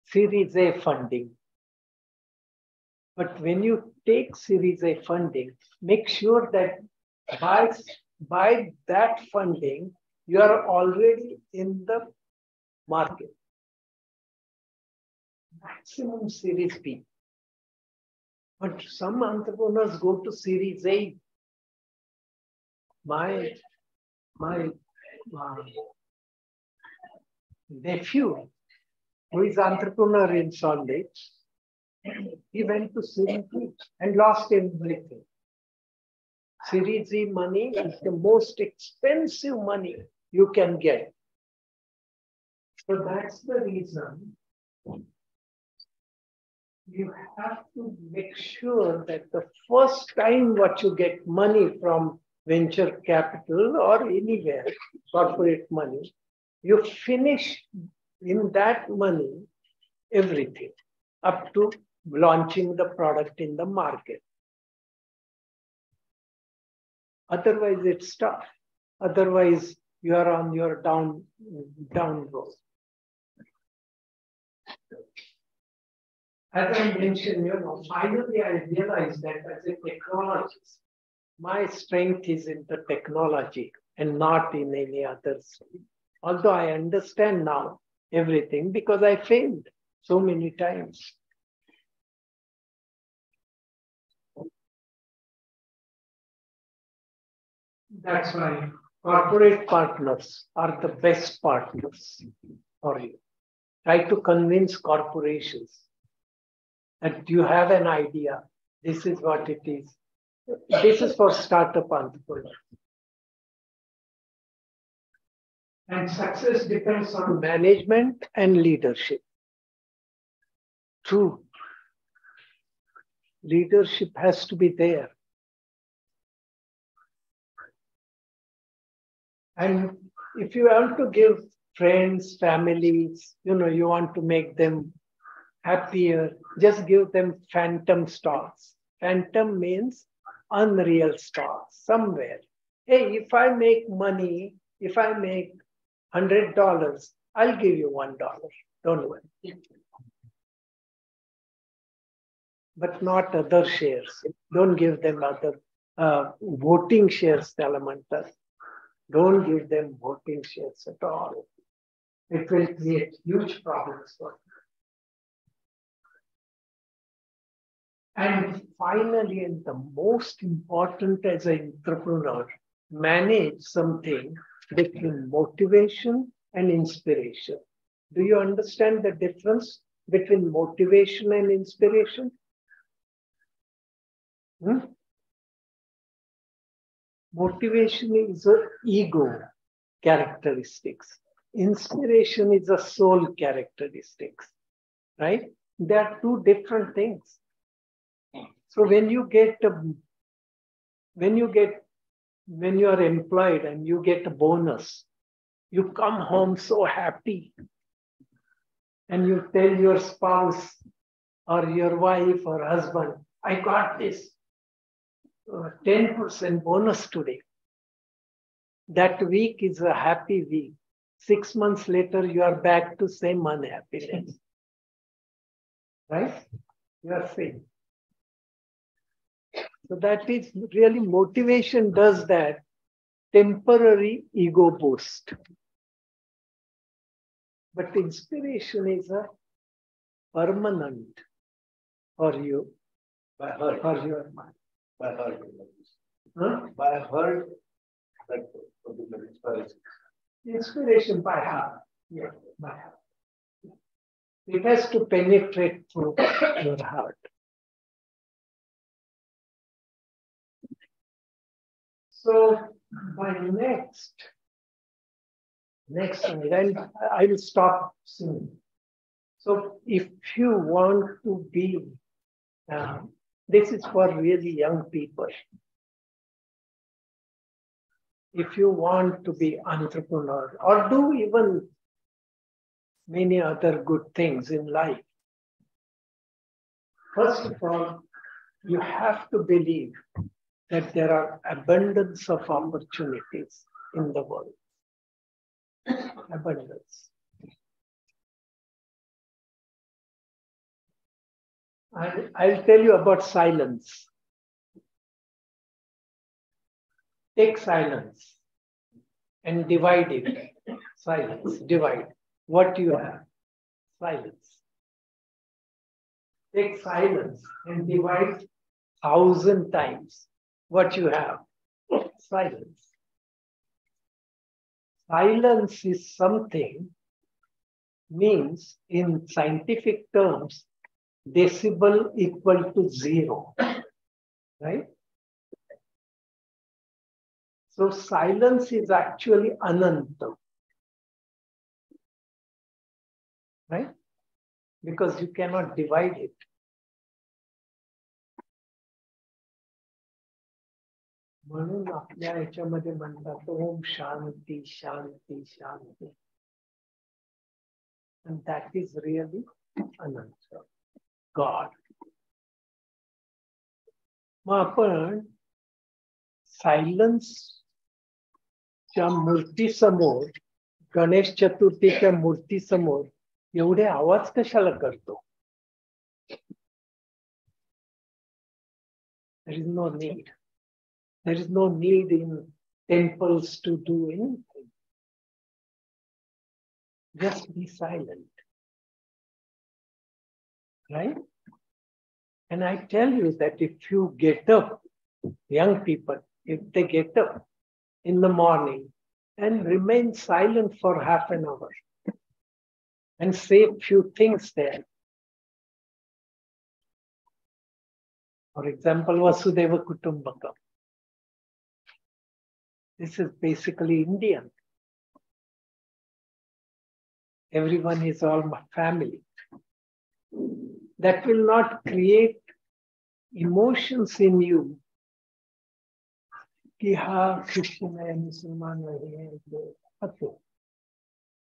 Series A funding. But when you take Series A funding, make sure that by, by that funding, you are already in the market. Maximum Series B. But some entrepreneurs go to Series A. My, my uh, nephew, who is entrepreneur in Salt Lake, he went to Series B and lost everything. Series E money is the most expensive money you can get. So that's the reason you have to make sure that the first time what you get money from venture capital or anywhere, corporate money, you finish in that money everything up to launching the product in the market. Otherwise, it's tough. Otherwise, you are on your down, down road. As I mentioned, you know, finally I realized that as a technologist, my strength is in the technology and not in any others. Although I understand now everything because I failed so many times. That's why corporate partners are the best partners for you. Try to convince corporations that you have an idea. This is what it is. This is for startup entrepreneurs. And success depends on management and leadership. True. Leadership has to be there. And if you want to give friends, families, you know, you want to make them happier, just give them phantom stars. Phantom means unreal stars somewhere. Hey, if I make money, if I make hundred dollars, I'll give you one dollar. Don't worry. But not other shares. Don't give them other uh, voting shares, Talamantas. Don't give them voting shares at all. It will create huge problems for them. And finally, and the most important as an entrepreneur, manage something between motivation and inspiration. Do you understand the difference between motivation and inspiration? Hmm? Motivation is a ego characteristics. Inspiration is a soul characteristics, right? They are two different things. So when you get when you get when you are employed and you get a bonus, you come home so happy, and you tell your spouse or your wife or husband, "I got this Uh, 10% bonus today. That week is a happy week. Six months later, you are back to same unhappiness. Right? You are saying. So that is really motivation does that temporary ego boost. But inspiration is a permanent for you, for your mind. By heart. Huh? By heart, that particular inspiration. Inspiration by heart. Yeah, by heart. It has to penetrate through your heart. So my next, next then I will stop soon. So if you want to be, uh, this is for really young people. If you want to be entrepreneur or do even many other good things in life, first of all, you have to believe that there are abundance of opportunities in the world. abundance. I, I'll tell you about silence. Take silence and divide it. Silence, divide. What you have? Silence. Take silence and divide thousand times what you have. Silence. Silence is something means in scientific terms decibel equal to zero, right? So silence is actually ananta, right? Because you cannot divide it. म्हणून आपल्या ह्याच्यामध्ये म्हणतात Om shanti shanti shanti and that is really ananta God. मग आपण सायलन्सच्या मूर्तीसमोर गणेश चतुर्थीच्या मूर्तीसमोर एवढे आवाज कशाला करतो There is no need. There is no need in temples to do anything. Just be silent. Right? And I tell you that if you get up, young people, if they get up in the morning and remain silent for half an hour and say a few things there. For example, Vasudeva Kutumbakam. This is basically Indian. Everyone is all my family that will not create emotions in you.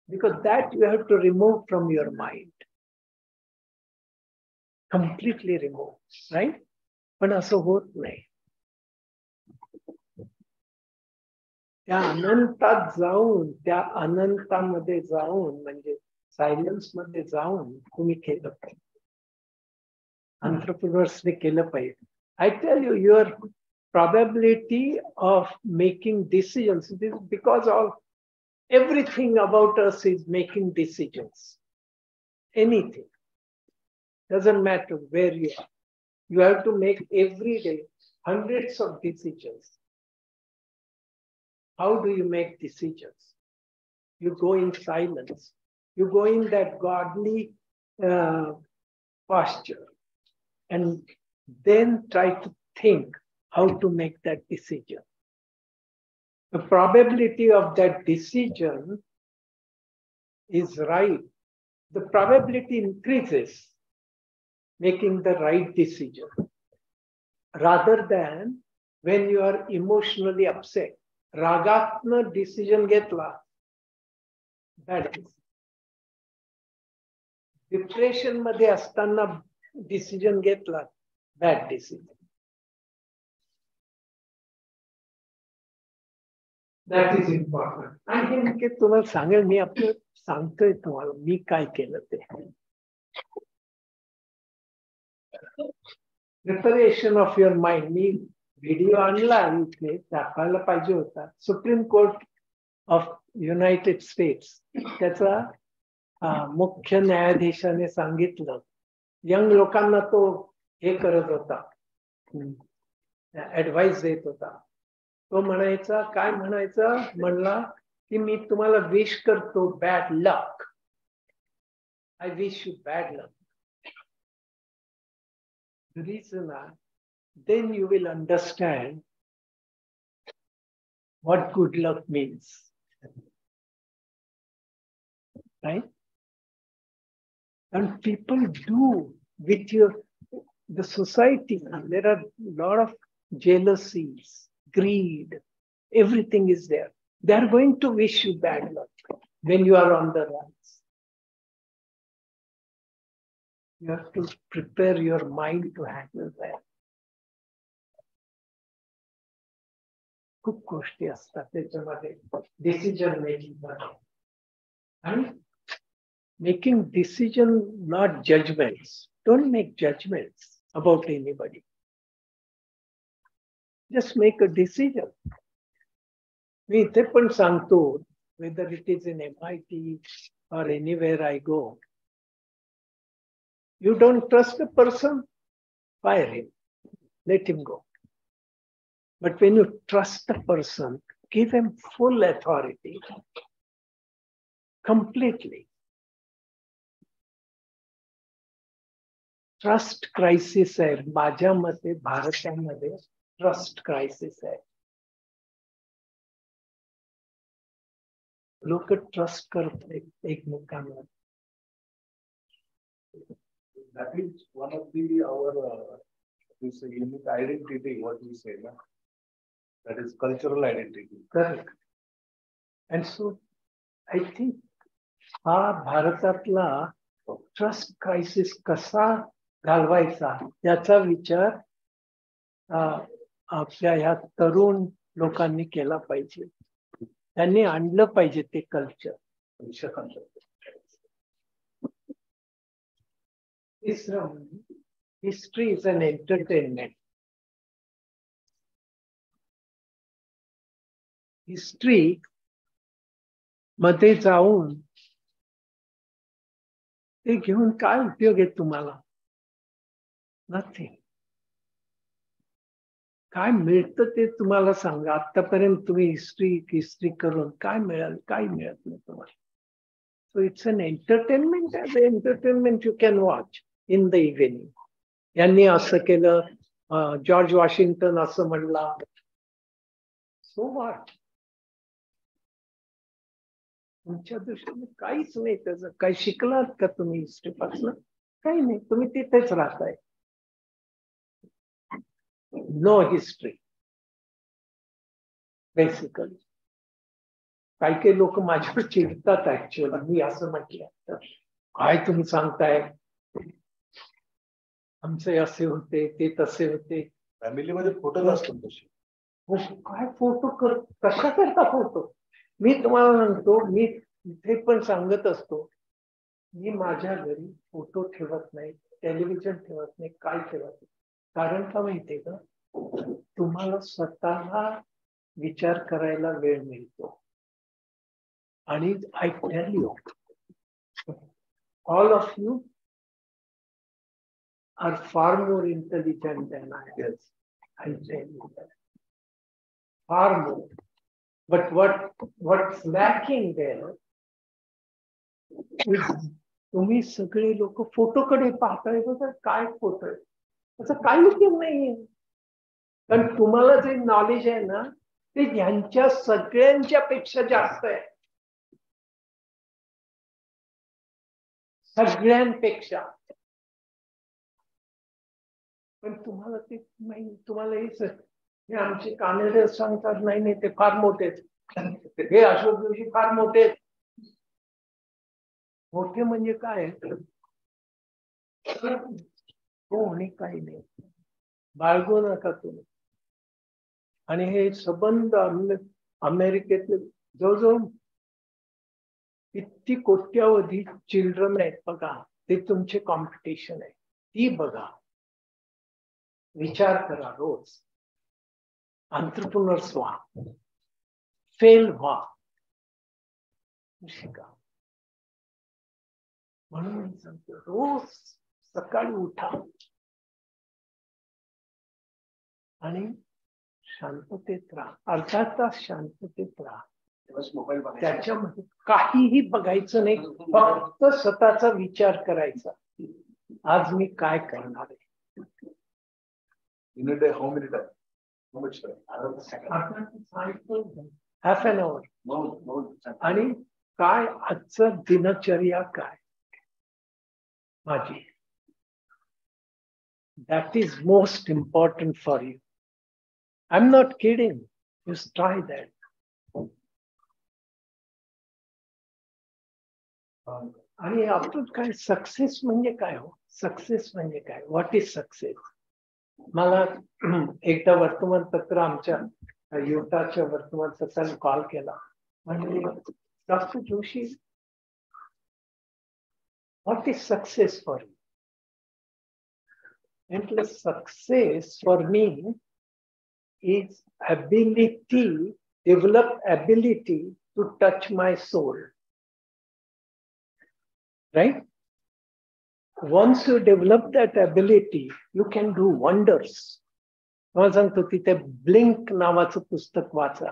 Because that you have to remove from your mind. Completely remove, right? पण असं होत नाही त्या अनंतात जाऊन त्या अनंतामध्ये जाऊन म्हणजे silence मध्ये जाऊन तुम्ही केलं पाहिजे entrepreneursने केलं पाहिजे I tell you, your probability of making decisions this because of everything about us is making decisions. Anything. Doesn't matter where you are. You have to make every day hundreds of decisions. How do you make decisions? You go in silence. you go in that godly uh, posture and then try to think how to make that decision. The probability of that decision is right. The probability increases making the right decision rather than when you are emotionally upset. Ragatna decision getla. That is डिप्रेशनमध्ये असताना decision घेतला bad decision that is important आणि तुम्हाला सांगेल मी आपलं सांगतोय तुम्हाला मी काय केलं ते. प्रिपरेशन ऑफ युअर माइंड मी व्हिडिओ आणला इथे दाखवायला पाहिजे होता. Supreme Court of United States त्याचा मुख्य न्यायाधीशाने सांगितलं. यंग लोकांना तो हे करत होता. ऍडवाइस देत होता. तो म्हणायचा काय म्हणायचा? म्हणला की मी तुम्हाला विश करतो bad luck I wish you bad luck reason are, then you will understand what good luck means. Right? And people do with your the society. There are a lot of jealousies, greed, everything is there. They are going to wish you bad luck when you are on the rise. You have to prepare your mind to handle that. खूप गोष्टी असतात त्याच्यामध्ये decision making आणि making decision not judgements don't make judgements about anybody just make a decision मी इथे पण सांगतो whether it is in M I T और anywhere I go You don't trust a person, fire him, let him go. But when you trust a person, give him full authority, completely. Trust crisis आहे माझ्या मते भारतामध्ये trust crisis आहे लोक trust करत एकमेकांवर that is one of the our uh, this unique identity, what we say, no? that is cultural identity. Correct. And so I think हा भारतातला ट्रस्ट क्रायसिस कसा घालवायचा. याचा विचार आपल्या ह्या तरुण लोकांनी केला पाहिजे. त्यांनी आणलं पाहिजे ते culture history is an entertainment history मध्ये जाऊन ते घेऊन काय उपयोग आहे तुम्हाला? नथिंग काय मिळतं ते तुम्हाला सांगा. आतापर्यंत तुम्ही हिस्ट्री हिस्ट्री करून काय मिळाल काय मिळत नाही तुम्हाला? So it's an entertainment as a entertainment you can watch in the evening यांनी असं केलं जॉर्ज वॉशिंग्टन असं म्हणला. सो वॉट तुमच्या दृष्टीने काहीच नाही त्याचं. काही शिकलात का तुम्ही हिस्ट्रीपासून काही नाही. तुम्ही तिथेच राहताय. नो हिस्ट्री बेसिकली काही काही लोक माझ्यावर चिडतात ऍक्च्युअली मी असं म्हटलं काय तुम्ही सांगताय? आमचे असे होते ते तसे होते. फॅमिलीमध्ये फोटो असतो तसे. काय फोटो कर कशा करता फोटो मी तुम्हाला म्हणतो मी इथे पण सांगत असतो मी माझ्या घरी फोटो ठेवत नाही टेलिव्हिजन ठेवत नाही काय ठेवत नाही. कारण का महत्ति का? तुम्हारा स्वतः विचार करायला वे मिलते I tell you all of you are far more intelligent than I guess I tell you far more but what what lacking there तुम्ही सगळे लोक फोटोकडे पाहताय बघा, काय फ़ोटो है असं काही उपयोग नाहीये. कारण तुम्हाला जे नॉलेज आहे ना ते ह्यांच्या सगळ्यांच्या पेक्षा जास्त आहे. सगळ्यांपेक्षा. पण तुम्हाला ते नाही तुम्हाला हेच हे आमचे कानेडे सांगतात नाही नाही ते फार मोठे हे अशोक जोशी फार मोठे मोठे म्हणजे काय? हो आणि काही नाही. बाळगू नका तुम्ही. आणि हे संबंध अमेरिकेतले जवळजवळ किती कोट्यावधी चिल्ड्रन आहेत बघा, ते तुमचे कॉम्पिटिशन आहे. ती बघा. विचार करा रोज. अंतरप्रुनर्स व्हा. फेल व्हा. शिका. म्हणून रोज सकाळी उठा. आणि शांततेत राहा. अर्धा तास शांततेत राहा. त्याच्यामध्ये काहीही बघायचं नाही. फक्त स्वतःचा विचार करायचा. आज मी काय करणार आहे. Half an hour. आणि काय आजचं दिनचर्या काय? माझी. That is most important for you I am not kidding you try that आणि आपण काय सक्सेस म्हणजे काय हो सक्सेस म्हणजे काय व्हॉट इज सक्सेस मला एकदा वर्तमानपत्र आमच्या युवताच्या वर्तमानपत्राने कॉल केला म्हणजे doctor Joshi what is success for you म्हटलं success for me is ability develop ability to touch my soul right once you develop that ability you can do wonders मला सांगतो तिथे ब्लिंक नावाचं पुस्तक वाचा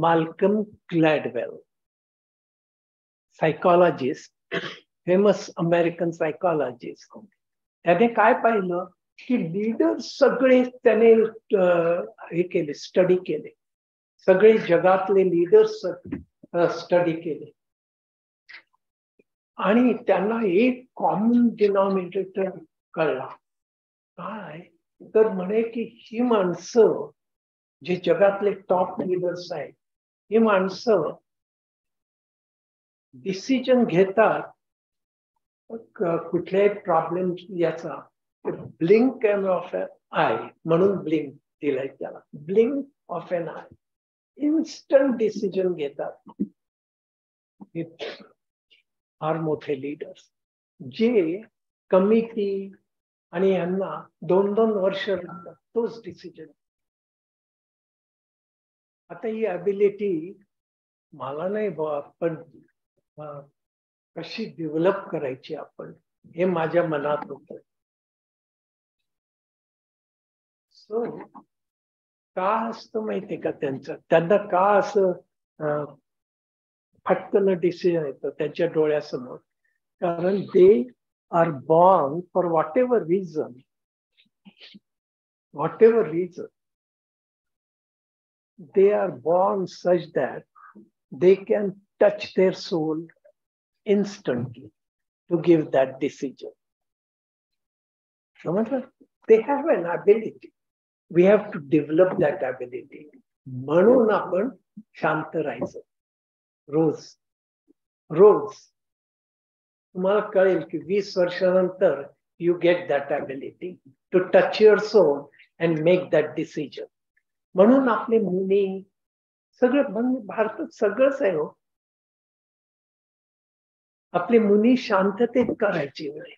Malcolm ग्लॅडवेल psychologist famous American psychologist त्याने काय पाहिलं? की लीडर सगळे त्याने हे केले स्टडी केले. सगळे जगातले लीडर्स स्टडी केले. आणि त्यांना एक कॉमन डिनॉमिनेटर कळला. काय? तर म्हणे की ही माणसं जे जगातले टॉप लीडर्स आहेत ही माणसं डिसिजन घेतात कुठल्याही प्रॉब्लेम याचा ब्लिंक ऑफ आय म्हणून ब्लिंक दिलाय त्याला. Blink of an eye instant decision घेतात. फार मोठे लीडर्स जे कमिटी आणि यांना दोन दोन वर्ष लागतात तोच डिसिजन आता ही अबिलिटी मला नाही बुवा, पण कशी डेव्हलप करायची आपण हे माझ्या मनात होत. सो का असतं माहितीये का त्यांचं? त्यांना का असं फटकन डिसिजन येतं त्यांच्या डोळ्यासमोर? कारण they are born for whatever reason whatever reason they are born such that they can touch their soul instantly to give that decision. समजलं? They have an ability. We have to develop that ability. म्हणून आपण शांत राहायचं रोज रोज तुम्हाला कळेल की वीस वर्षानंतर you get that ability to touch your soul and make that decision म्हणून आपले मुली सगळं म्हणजे भारतात सगळंच आहे हो आपली मुनी शांततेत करायची नाही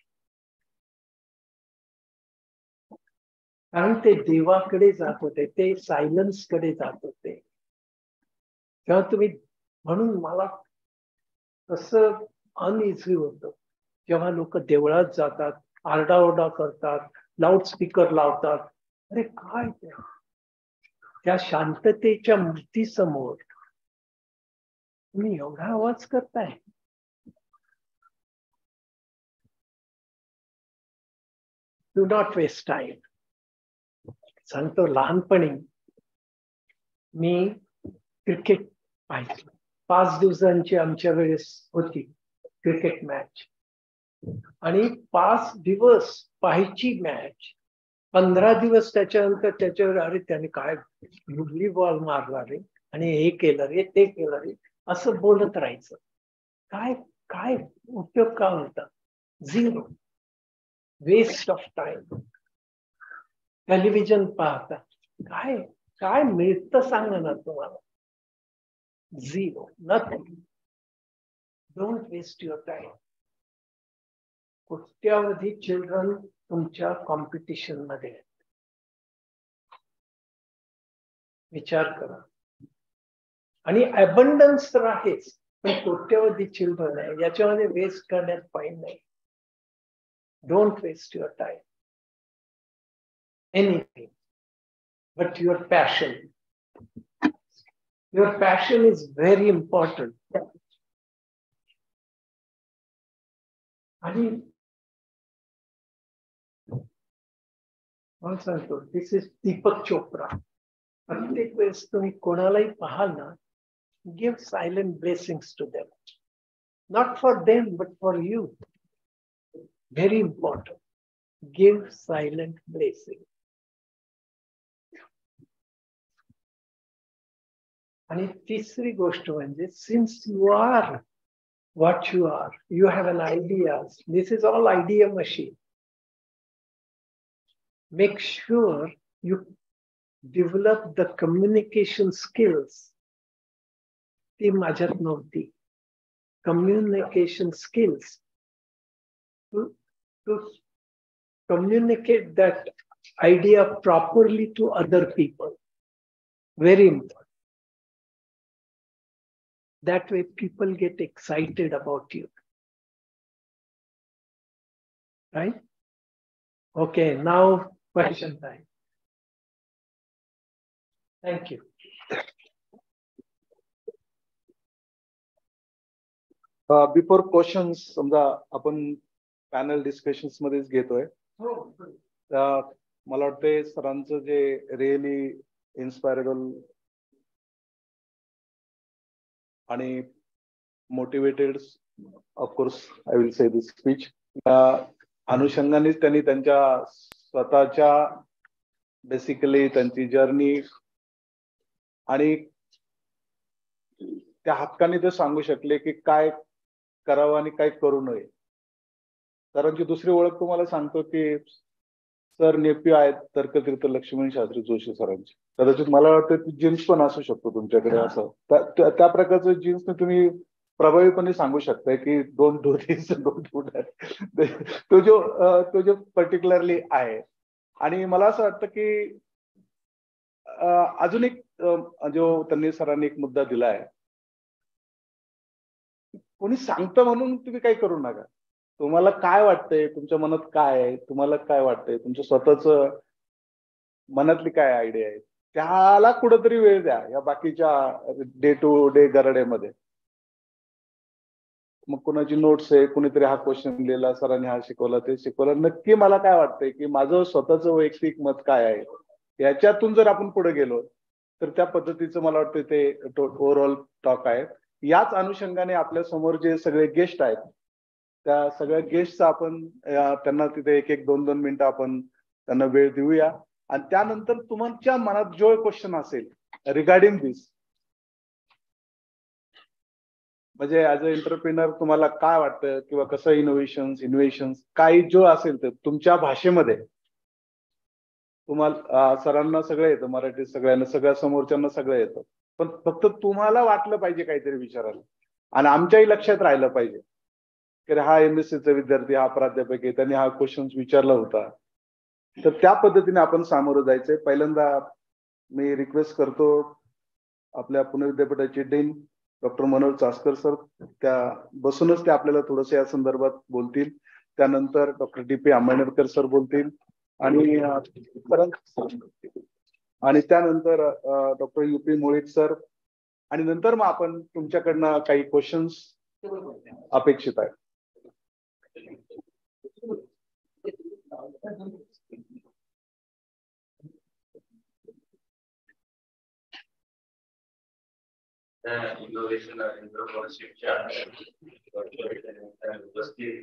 कारण ते देवाकडे जात होते ते सायलन्सकडे जात होते. तेव्हा तुम्ही म्हणून मला कस अनइझी होतं. जेव्हा लोक देवळात जातात आरडाओरडा करतात लाऊडस्पीकर लावतात. अरे काय त्या शांततेच्या मूर्तीसमोर तुम्ही एवढा आवाज करताय. डू नॉट वेस्ट टाइम सांगतो लहानपणी मी क्रिकेट पाहिजे पाच दिवसांची आमच्या वेळेस होती क्रिकेट मॅच आणि पाच दिवस पाहायची मॅच पंधरा दिवस त्याच्यानंतर त्याच्यावर अरे त्याने काय मुरली बॉल मारला रे आणि हे केलं रे ते केलं रे असं बोलत राहायचं काय काय उपयोग का होता zero waste of time television पाहता. काय काय मिळतं सांग ना तुम्हाला. Zero nothing don't waste your time कोट्यावधी चिल्ड्रन तुमच्या कॉम्पिटिशनमध्ये आहेत. विचार करा. आणि अबंडन्स तर आहेच पण कोट्यवधी चिल्ड्रन आहे. याच्यामध्ये वेस्ट करण्यात पाहिजे नाही. Don't waste your time anything but your passion your passion is very important आणि म्हणून सांगतो दिस इज दीपक चोप्रा प्रत्येक वेळेस तुम्ही कोणालाही पाहाल ना give silent blessings to them not for them but for you very important give silent blessing आणि तिसरी गोष्ट म्हणजे since you are what you are. You have an idea. This is all idea machine. Make sure you develop the communication skills. ती माझ्यात नव्हती communication skills to, to communicate that idea properly to other people. Very important. That way, people get excited about you. Right? Okay, now question time. Thank you. Before questions समजा आपण panel discussions मध्येच घेतोय. त्या मला वाटते सरांचं जे really inspirable आणि motivated of course I will say this speech अनुषंगानेच त्यांनी त्यांच्या स्वतःच्या बेसिकली त्यांची जर्नी आणि त्या हक्काने ते सांगू शकले की काय करावं आणि काय करू नये. सरांची दुसरी ओळख तुम्हाला सांगतो की सर नेप्यू आहेत तर्कतीर्थ लक्ष्मण शास्त्री जोशी सरांचे. कदाचित मला वाटतं जीन्स पण असू शकतो तुमच्याकडे असं. त्या प्रकारचं जीन्स तुम्ही प्रभावीपणे सांगू शकताय की दोन दिस दोन डू तो जो तो जो पर्टिक्युलरली आहे. आणि मला असं वाटतं की अजून एक जो त्यांनी सरांनी एक मुद्दा दिला आहे कोणी सांगतं म्हणून तुम्ही काही करू नका. तुम्हाला काय वाटतंय? तुमच्या मनात काय आहे? तुम्हाला काय वाटतंय? तुमच्या स्वतःच मनातली काय आयडिया आहे? त्याला कुठंतरी वेळ द्या या बाकीच्या डे टू डे गरडेमध्ये मग कुणाची नोट्स आहे? कुणीतरी हा क्वेश्चन लिहिला सरांनी हा शिकवला ते शिकवलं. नक्की मला काय वाटतंय की माझं स्वतःचं वैयक्तिक मत काय आहे? याच्यातून जर आपण पुढे गेलो तर त्या पद्धतीचं मला वाटतं ते ओव्हरऑल टॉक आहे याच अनुषंगाने आपल्यासमोर जे सगळे गेस्ट आहेत त्या सगळ्या गेस्टचा आपण त्यांना तिथे एक एक दोन दोन मिनिटं आपण त्यांना वेळ देऊया. आणि त्यानंतर तुमच्या मनात जो क्वेश्चन असेल रिगार्डिंग दिस म्हणजे ऍज अ एंटरप्रिनर तुम्हाला काय वाटतं? किंवा कसं इनोव्हेशन इन्व्हेशन काही जो असेल तर तुमच्या भाषेमध्ये. तुम्हाला सरांना सगळं येतं मराठी सगळ्यांना सगळ्या समोरच्यांना सगळं येतं. पण फक्त तुम्हाला वाटलं पाहिजे काहीतरी विचारायला. आणि आमच्याही लक्षात राहिलं पाहिजे. की हा एम एस सीचा विद्यार्थी हा प्राध्यापक आहे त्यांनी हा क्वेश्चन विचारला होता. तर त्या पद्धतीने आपण सामोरं जायचंय. पहिल्यांदा मी रिक्वेस्ट करतो आपल्या पुणे विद्यापीठाचे dean doctor Manoj Chaskar sir त्या बसूनच ते आपल्याला थोडस या संदर्भात बोलतील. त्यानंतर doctor D P Ambedkar sir बोलतील आणि आणि त्यानंतर डॉक्टर युपी मोळीत सर आणि नंतर मग आपण तुमच्याकडनं काही क्वेश्चन्स अपेक्षित आहेत. innovation and entrepreneurship challenge उपस्थित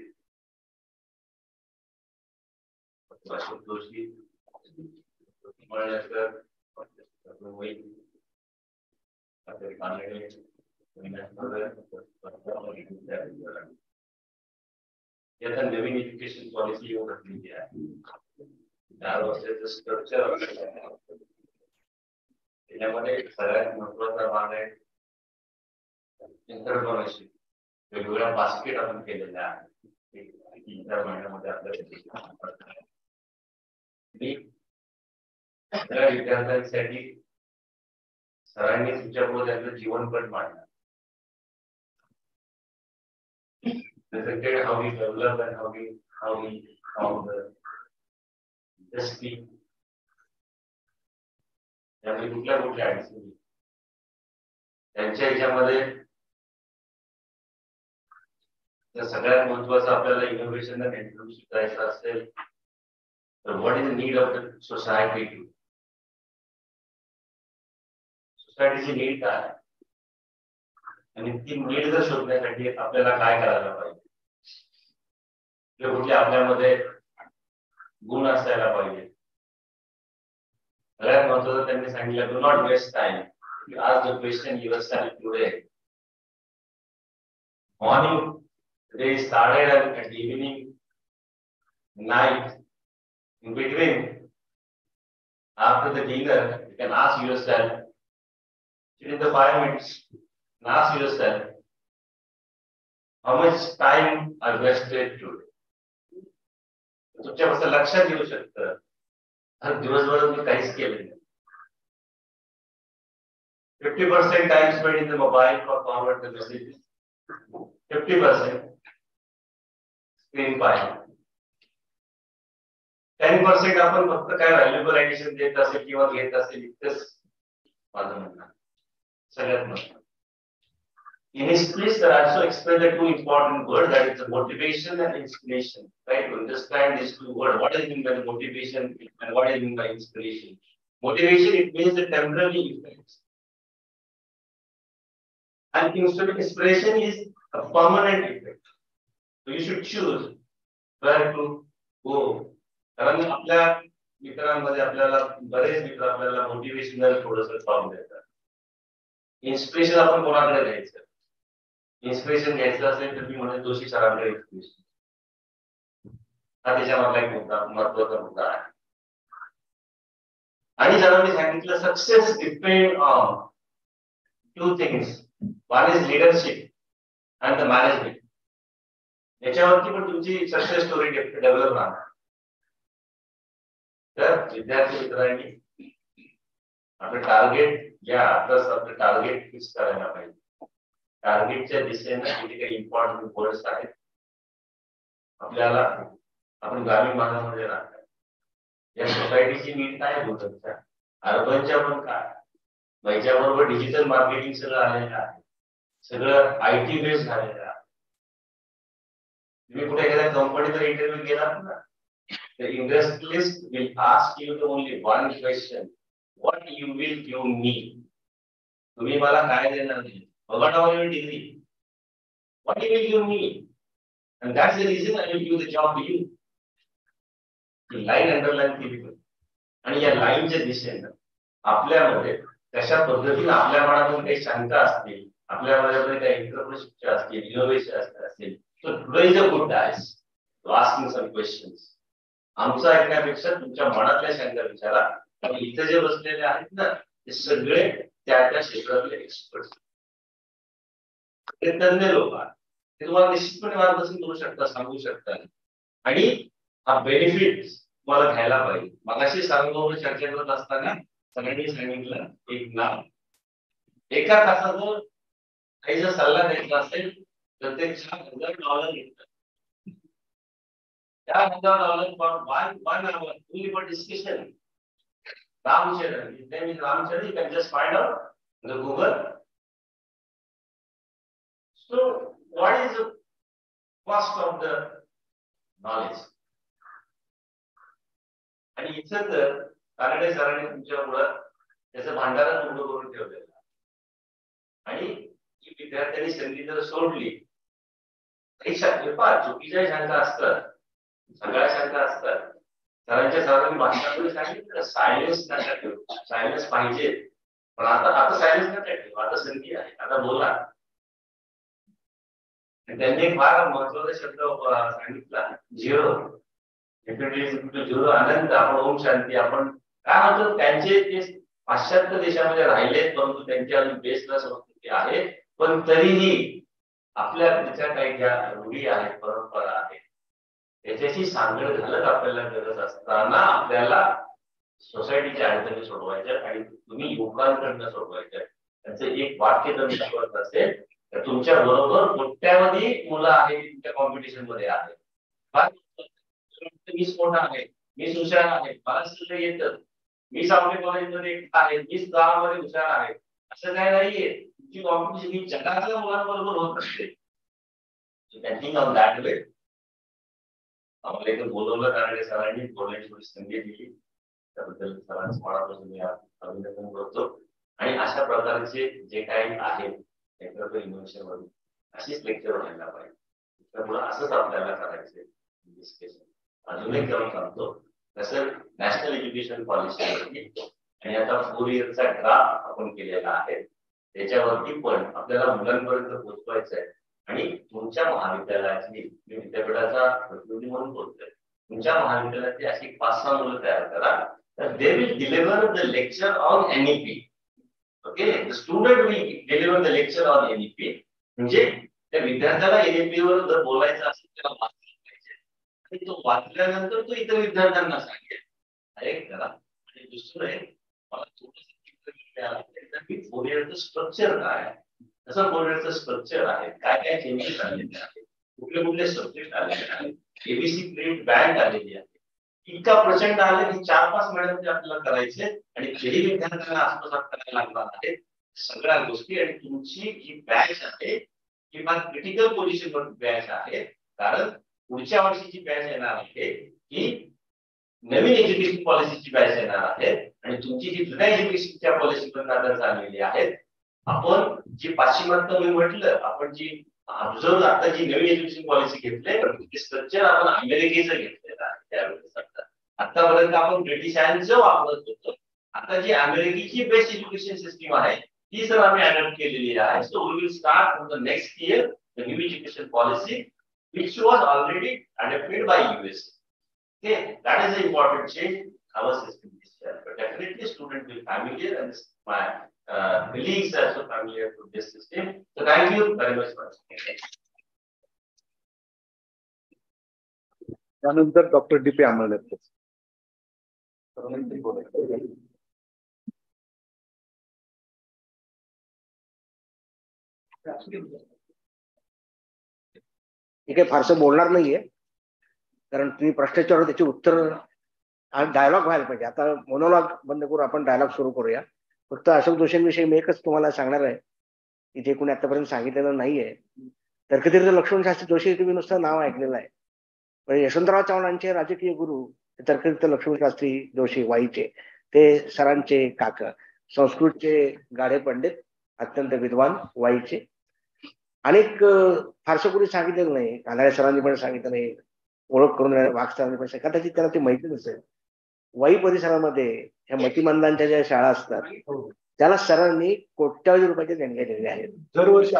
अशोक जोशी मान्य सर मुंबई अतिरिक्त कानडे नेशनल याचा नवीन एजुकेशन पॉलिसी येऊन घातलेली आहे चार वर्षाचं स्ट्रक्चर सगळ्यात भाग आहे बास्केट आपण आहे सगळ्या विद्यार्थ्यांसाठी सरांनी जीवनपट मांडलं presented how we develop and how we how we how the industry. त्यामुळे कुठल्या कुठल्या अडचणी त्यांच्या ह्याच्यामध्ये सगळ्यात महत्वाचं आपल्याला इनोव्हेशन करायचं असेल तर what is need of the society to सोसायटीची need काय? आणि ती नीड जर शोधण्यासाठी आपल्याला काय करायला पाहिजे? किंवा कुठले गुण असायला पाहिजे सगळ्यात महत्वाचं त्यांनी सांगितलं डू नॉट वेस्ट टाइम आज the question yourself today morning day started at, at evening, night, in between, after the dinner, you can ask yourself, within the five minutes, and ask yourself, how much time I wasted today? तुमच्या फक्त लक्षात येऊ शकतं. आणि दिवसभर मी काहीच केलं नाही. Fifty percent time spend in the mobile for forward the fifty percent screen पाहिजे टेन पर्सेंट आपण फक्त काय व्हॅल्युबल ऍडिशन देत असेल किंवा घेत असेल इतकंच माझं म्हणणं सगळ्यात महत्वाचं In his place, there are also explained the two important words that is the motivation and inspiration. Right? To understand these two words, what is mean by the motivation and what is mean by inspiration? Motivation, it means the temporary effects. And inspiration is a permanent effect. So you should choose where to go. कारण आपल्या मित्रांमध्ये आपल्याला बरेच मित्र आपल्याला motivational थोडस form देतात inspiration आपण कोणाकडे घ्यायचं इन्स्पिरेशन घ्यायचं असेल तर मी म्हणेन जोशी सरांकडे इन्स्पिरेशन हा त्याच्यामधला एक मुद्दा महत्त्वाचा मुद्दा आहे. आणि ज्याला मी सांगितलं success depend on two things one is leadership and the management याच्यावरती पण तुमची सक्सेस स्टोरी डेव्हलप राहणार तर विद्यार्थी मित्रांनी आपलं टार्गेट या आताच आपलं टार्गेट फिक्स करायला पाहिजे. टार्गेटच्या दिशेने किती काही इम्पॉर्टंट वर्ड्स आहेत आपल्याला आपण ग्रामीण भागामध्ये राहतो. या सोसायटीची नीड काय बोलत अर्बनच्या पण काय? याच्याबरोबर डिजिटल मार्केटिंग सगळं आलेलं आहे. सगळं आय टी बेस्ड झालेलं आहे. तुम्ही कुठे एखाद्या तर इंटरव्ह्यू गेला ना the industrialist will ask you the only one question. What you will give me? तुम्ही मला काय देणार नाही? What are your degree what will you need? and that's the reason I will give the job to you ही line underline केली पाहिजे आणि या लाईनच्या दिशेनं आपल्यामध्ये तशा पद्धतीने आपल्या मनातून काही शंका असतील आपल्या मनामध्ये काही इंटरप्रिटेशन असतील इनोव्हेशन असतील so today is a good time to asking some questions. आमचं ऐकण्यापेक्षा तुमच्या मनातल्या शंका विचारा. आणि इथे जे बसलेले आहेत ना ते सगळे त्या त्या क्षेत्रातले एक्सपर्ट हे तज्ञ लोक आहेत. ते तुम्हाला निश्चितपणे मार्गदर्शन करू शकतात सांगू शकतात. आणि हा बेनिफिट तुम्हाला घ्यायला पाहिजे. मगाशी सांगून चर्चा करत असताना सगळ्यांनी सांगितलं एक नाव. एका तासाचं काही जर सल्ला द्यायचा असेल तर ते चार हजार डॉलर घेतात. चार हजार dollar for one one our only for discussion. Ram Charan. His Ramcharan you can just find out the Google So, what is the cost of the knowledge? आणि इथं तर कानडे सरांनी तुमच्या मुळात त्याचं भांडारा पूर्ण करून ठेवलेलं आणि ही विद्यार्थ्यांनी संधी जर सोडली काही शक्य फार चुकीच्या शंका असतात सगळ्या शंका असतात. सरांच्या सरांनी भाषणामध्ये सांगितलं सायन्स नका ठेवू. सायन्स पाहिजे. पण आता आता सायन्स नका ठेवू. आता संधी आहे. आता बोला. त्यांनी एक फार महत्त्वाचा शब्द सांगितला. झिरो. झिरो आनंद आपण ओम शांती आपण काय म्हणतो त्यांचे ते पाश्चात्य देशामध्ये राहिलेत परंतु त्यांची अजून बेस्ट संस्कृती आहे पण तरीही आपल्या त्याच्या काही ज्या रूढी आहेत परंपरा आहेत त्याच्याशी सांगड घालत आपल्याला गरज असताना आपल्याला सोसायटीच्या अडचणी सोडवायच्या आणि तुम्ही युवकांकडनं सोडवायच्या त्यांचं एक वाक्य जर असेल तुमच्या बरोबर कोट्यावधी मुलं आहेत तुमच्या कॉम्पिटिशनमध्ये आहेत. मी कोण आहे मी हुशार आहे मला सगळं येतं मी सावली कॉलेजमध्ये आहे मीच गावामध्ये हुशार आहे असं काय नाहीये. तुमची कॉम्पिटिशन ही जगातल्या मुलांबरोबर होत असते. थिंक ऑन दॅट वे आम्हाला इथे बोलवलं कारण सरांनी बोलण्याची थोडी संधी दिली. त्याबद्दल सरांचं मनापासून मी अभिनंदन करतो. आणि अशा प्रकारचे जे काही आहेत इनोव्हेशनमध्ये अशीच लेक्चर व्हायला पाहिजे. त्यामुळे असंच आपल्याला करायचंय डिस्कशन अजूनही करून सांगतो. तसं नॅशनल एज्युकेशन पॉलिसी आणि आता फोर इयरचा ग्राफ आपण केलेला आहे. त्याच्यावरती पण आपल्याला मुलांपर्यंत पोहोचवायचं आहे आणि तुमच्या महाविद्यालयातली मी विद्यापीठाचा प्रतिनिधी म्हणून बोलतोय. तुमच्या महाविद्यालयातली अशी पाच सहा मुलं तयार करा. तर they will deliver the lecture on NEP okay the student will deliver the lecture on NEP म्हणजे त्या विद्यार्थ्याला एनईपी वर जर बोलायचं असेल त्याला वाचलं पाहिजे. आणि तो वाचल्यानंतर तो इतर विद्यार्थ्यांना सांगेल अरे करा. आणि दुसरं आहे मला थोडस इयरचं स्ट्रक्चर काय आहे तसं फोरियरचं स्ट्रक्चर आहे? काय काय चेंजेस आलेले आहेत? कुठले कुठले सब्जेक्ट आलेले आहेत? एबीसी प्रिंट बँक आलेली आहे. इतका प्रचंड आले की चार पाच महिन्यात आपल्याला करायचे आणि तेही विद्यार्थ्यांना आत्मसात करायला लागणार आहे. सगळ्या गोष्टी आणि तुमची जी बॅच आहे किंवा क्रिटिकल पोझिशन वर बॅच आहे. कारण पुढच्या वर्षीची बॅच येणार आहे ही नवीन एज्युकेशन पॉलिसीची बॅच येणार आहे. आणि तुमची जी जुन्या एज्युकेशनच्या पॉलिसी आता चाललेली आहेत आपण जी पाश्चिमात्य मी म्हटलं आपण जी ऑब्झर्व आता जी नवीन एज्युकेशन पॉलिसी घेतली स्ट्रक्चर आपण अमेरिकेचं घेतलेलं आहे. त्यावेळेस आतापर्यंत आपण ब्रिटिशांचं वापरत होतो आता जी अमेरिकेची बेस्ट एज्युकेशन सिस्टीम आहे ती सर आम्ही अडॉप्ट केलेली आहे so we will start from the next year the new education policy which was already adopted by US. Okay, that is an important change our system is there. But definitely student will familiar and my uh, colleagues are also familiar to this system. So thank you very much for त्यानंतर doctor D P Ambale मी काही फारसं बोलणार नाहीये. कारण तुम्ही प्रश्नाच्यावर त्याची उत्तर हा dialogue व्हायला पाहिजे. आता मोनोलॉग बंद करून आपण डायलॉग सुरू करूया. फक्त अशोक जोशींविषयी मी एकच तुम्हाला सांगणार आहे की जे कोणी आतापर्यंत सांगितलेलं नाहीये. तर कधीतरी लक्ष्मण शास्त्री जोशी तुम्ही नुसतं नाव ऐकलेलं आहे. पण यशवंतराव चव्हाणांचे राजकीय गुरु तर्कतीर्थ लक्ष्मण शास्त्री जोशी वाईचे ते सरांचे काका. संस्कृतचे गाढे पंडित अत्यंत विद्वान वाईचे. अनेक फारसं कोणी सांगितलेलं नाही. कानाड्या सरांनी पण सांगितलं नाही. ओळख करून वाघ सरांनी पण कदाचित त्यांना ते माहिती नसेल. वाई परिसरामध्ये ह्या मतिमंदांच्या ज्या शाळा असतात त्याला सरांनी कोट्यावधी रुपयाचे देणगे दिलेले आहेत. दरवर्षी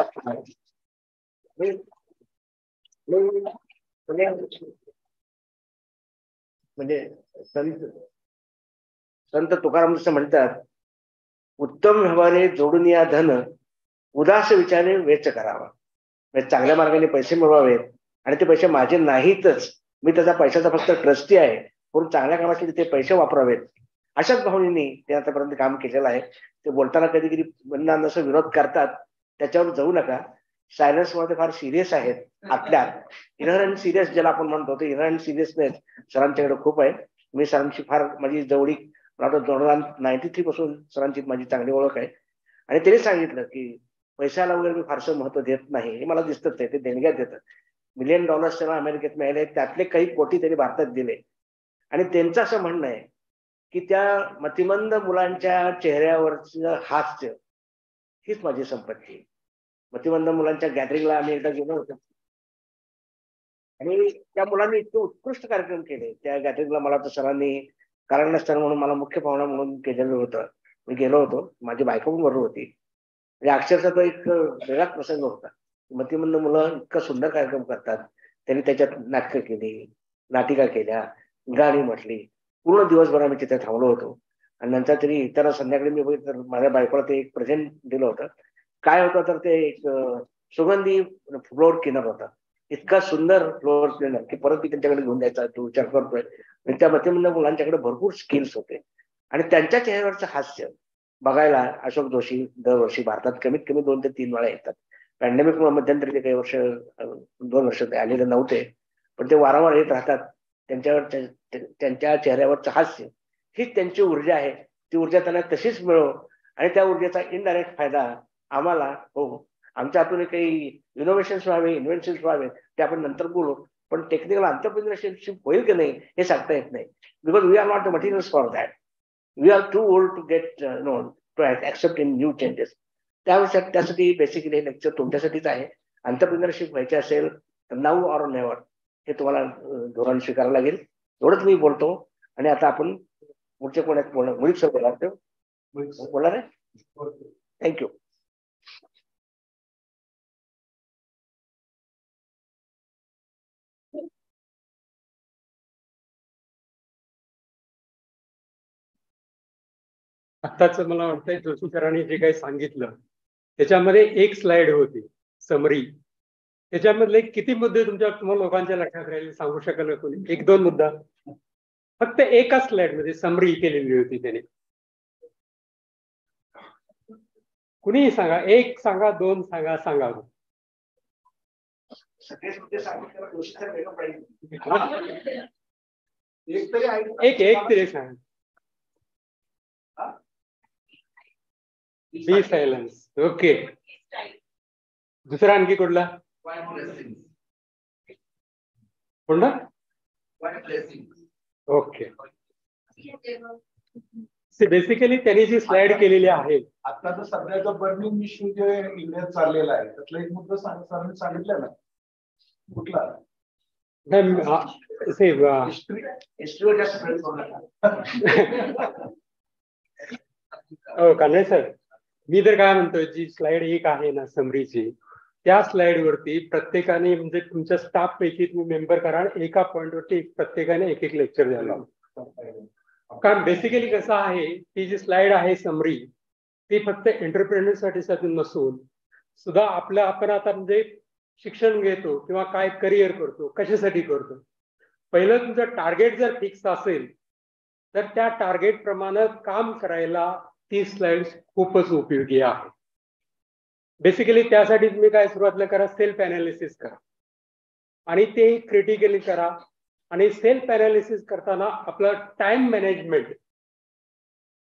म्हणजे संत संत तुकाराम जसं म्हणतात उत्तम व्यवहारे जोडून या धन उदास विचारे वेच करावा. म्हणजे चांगल्या मार्गाने पैसे मिळवावेत आणि ते पैसे माझे नाहीतच. मी त्याचा पैशाचा फक्त ट्रस्टी आहे. म्हणून चांगल्या कामासाठी ते पैसे वापरावेत. अशाच भावनेने ते आतापर्यंत काम केलेलं आहे. ते बोलताना कधी कधी बंधांना असं विरोध करतात. त्याच्यावर जाऊ नका. सायन्समध्ये फार सिरियस आहेत आपल्या इनर अँड सिरियस ज्याला आपण म्हणतो ते इनर सिरियसनेस सरांच्याकडे खूप आहे. मी सरांची फार माझी जवळीक मला दोन हजार नाईन्टी थ्री पासून सरांची माझी चांगली ओळख आहे. आणि त्यांनी सांगितलं की पैशाला वगैरे मी फारसं महत्त्व देत नाही. हे मला दिसतच आहे ते देणग्यात देतात. मिलियन डॉलर्स त्यांना अमेरिकेत मिळाले त्यातले काही कोटी त्यांनी भारतात दिले. आणि त्यांचं असं म्हणणं आहे की त्या मतिमंद मुलांच्या चेहऱ्यावरचं हास्य हीच माझी संपत्ती मतिमंद मुलांच्या गॅदरिंगला आम्ही एकदा गेलो होतो. आणि त्या मुलांनी इतके उत्कृष्ट कार्यक्रम केले. त्या गॅदरिंगला मला तर सरांनी कारण नसताना म्हणून मला मुख्य पाहुणा म्हणून केलेलं होतं. मी गेलो होतो. माझी बायको पण बरोबर होती. म्हणजे अक्षरशः तो एक वेगळाच प्रसंग होता. मतिमंद मुलं इतका सुंदर कार्यक्रम करतात. त्यांनी त्याच्यात नाटकं केली नाटिका केल्या गाणी म्हटली. पूर्ण दिवसभर आम्ही तिथे थांबलो होतो. आणि नंतर तरी इतर संध्याकाळी मी बघितलं माझ्या बायकोला ते एक प्रेझेंट दिलं होतं. काय होतं तर ते एक सुगंधी फ्लोअर क्लिनर होता. इतका सुंदर फ्लोअर क्लिनर की परत मी त्यांच्याकडे घेऊन जायचा तो विचार करतोय. आणि त्या मतिमंद मुलांच्याकडे भरपूर स्किल्स होते. आणि त्यांच्या चेहऱ्यावरचं हास्य बघायला अशोक जोशी दरवर्षी भारतात कमीत कमी दोन ते तीन वेळा येतात. पॅन्डेमिक मध्यंतरी ते काही वर्ष दोन वर्ष ते आलेले नव्हते. पण ते वारंवार येत राहतात. त्यांच्यावर त्यांच्या चेहऱ्यावरचं हास्य हीच त्यांची ऊर्जा आहे. ती ऊर्जा त्यांना तशीच मिळो आणि त्या ऊर्जेचा इनडायरेक्ट फायदा आम्हाला हो आमच्या हातून काही इनोव्हेशन्स व्हावे इन्व्हेन्शन्स व्हावे ते आपण नंतर बोलू. पण टेक्निकल अंतरप्रिनरशिप होईल की नाही हे सांगता येत नाही. Because we are not materials for that we are too old to get know to accept in new changes त्यावेळेस त्यासाठी बेसिकली हे लेक्चर तुमच्यासाठीच आहे. अंतरप्रिनरशिप व्हायचे असेल तर नाऊ ऑर नेवर हे तुम्हाला धोरण स्वीकारावं लागेल. एवढंच मी बोलतो. आणि आता आपण पुढच्या कोणात बोलणार? मुळीक सर बोलणार बोलणार आहे? थँक्यू आत्ताच मला वाटतंय जोशी सरांनी जे काही सांगितलं त्याच्यामध्ये एक स्लाइड होती समरी त्याच्यामधले किती मुद्दे तुमच्या तुम्हाला लोकांच्या लक्षात राहील सांगू शकाल कोणी? एक दोन मुद्दा. फक्त एका स्लाइडमध्ये समरी केलेली होती त्याने. कुणीही सांगा एक सांगा दोन सांगा सांगा एक एक तरी सांगा बी सायलन्स ओके दुसरा आणखी कुठला कोणता ओके बेसिकली त्यांनी जी स्लाइड केलेली आहे. आता तर सध्याचा बर्निंग इश्यू जे इंडियात चाललेला आहे त्यातला एक मुद्दा सरांनी सांगितलं ना. कुठला? नाही, करू नका. हो कांबळे सर मी तर काय म्हणतोय जी स्लाइड एक आहे ना समरीची त्या स्लाइड वरती प्रत्येकाने म्हणजे तुमच्या स्टाफ पैकी तुम्ही मेंबर करा एका पॉइंट वरती प्रत्येकाने एक एक लेक्चर द्यायला कारण बेसिकली कसं आहे ती जी स्लाइड आहे समरी ती फक्त एंटरप्रेनरसाठी साठी नसून सुद्धा आपलं आपण आता म्हणजे शिक्षण घेतो किंवा काय करिअर करतो कशासाठी करतो. पहिलं तुमचं टार्गेट जर फिक्स असेल तर त्या टार्गेट प्रमाणे काम करायला ती स्लाइड खूपच उपयोगी आहे. बेसिकली त्यासाठी तुम्ही काय सुरुवातीला करा सेल्फ अनालिसिस करा. आणि ते क्रिटिकली करा. आणि सेल्फ अनालिसिस करताना आपलं टाइम मॅनेजमेंट.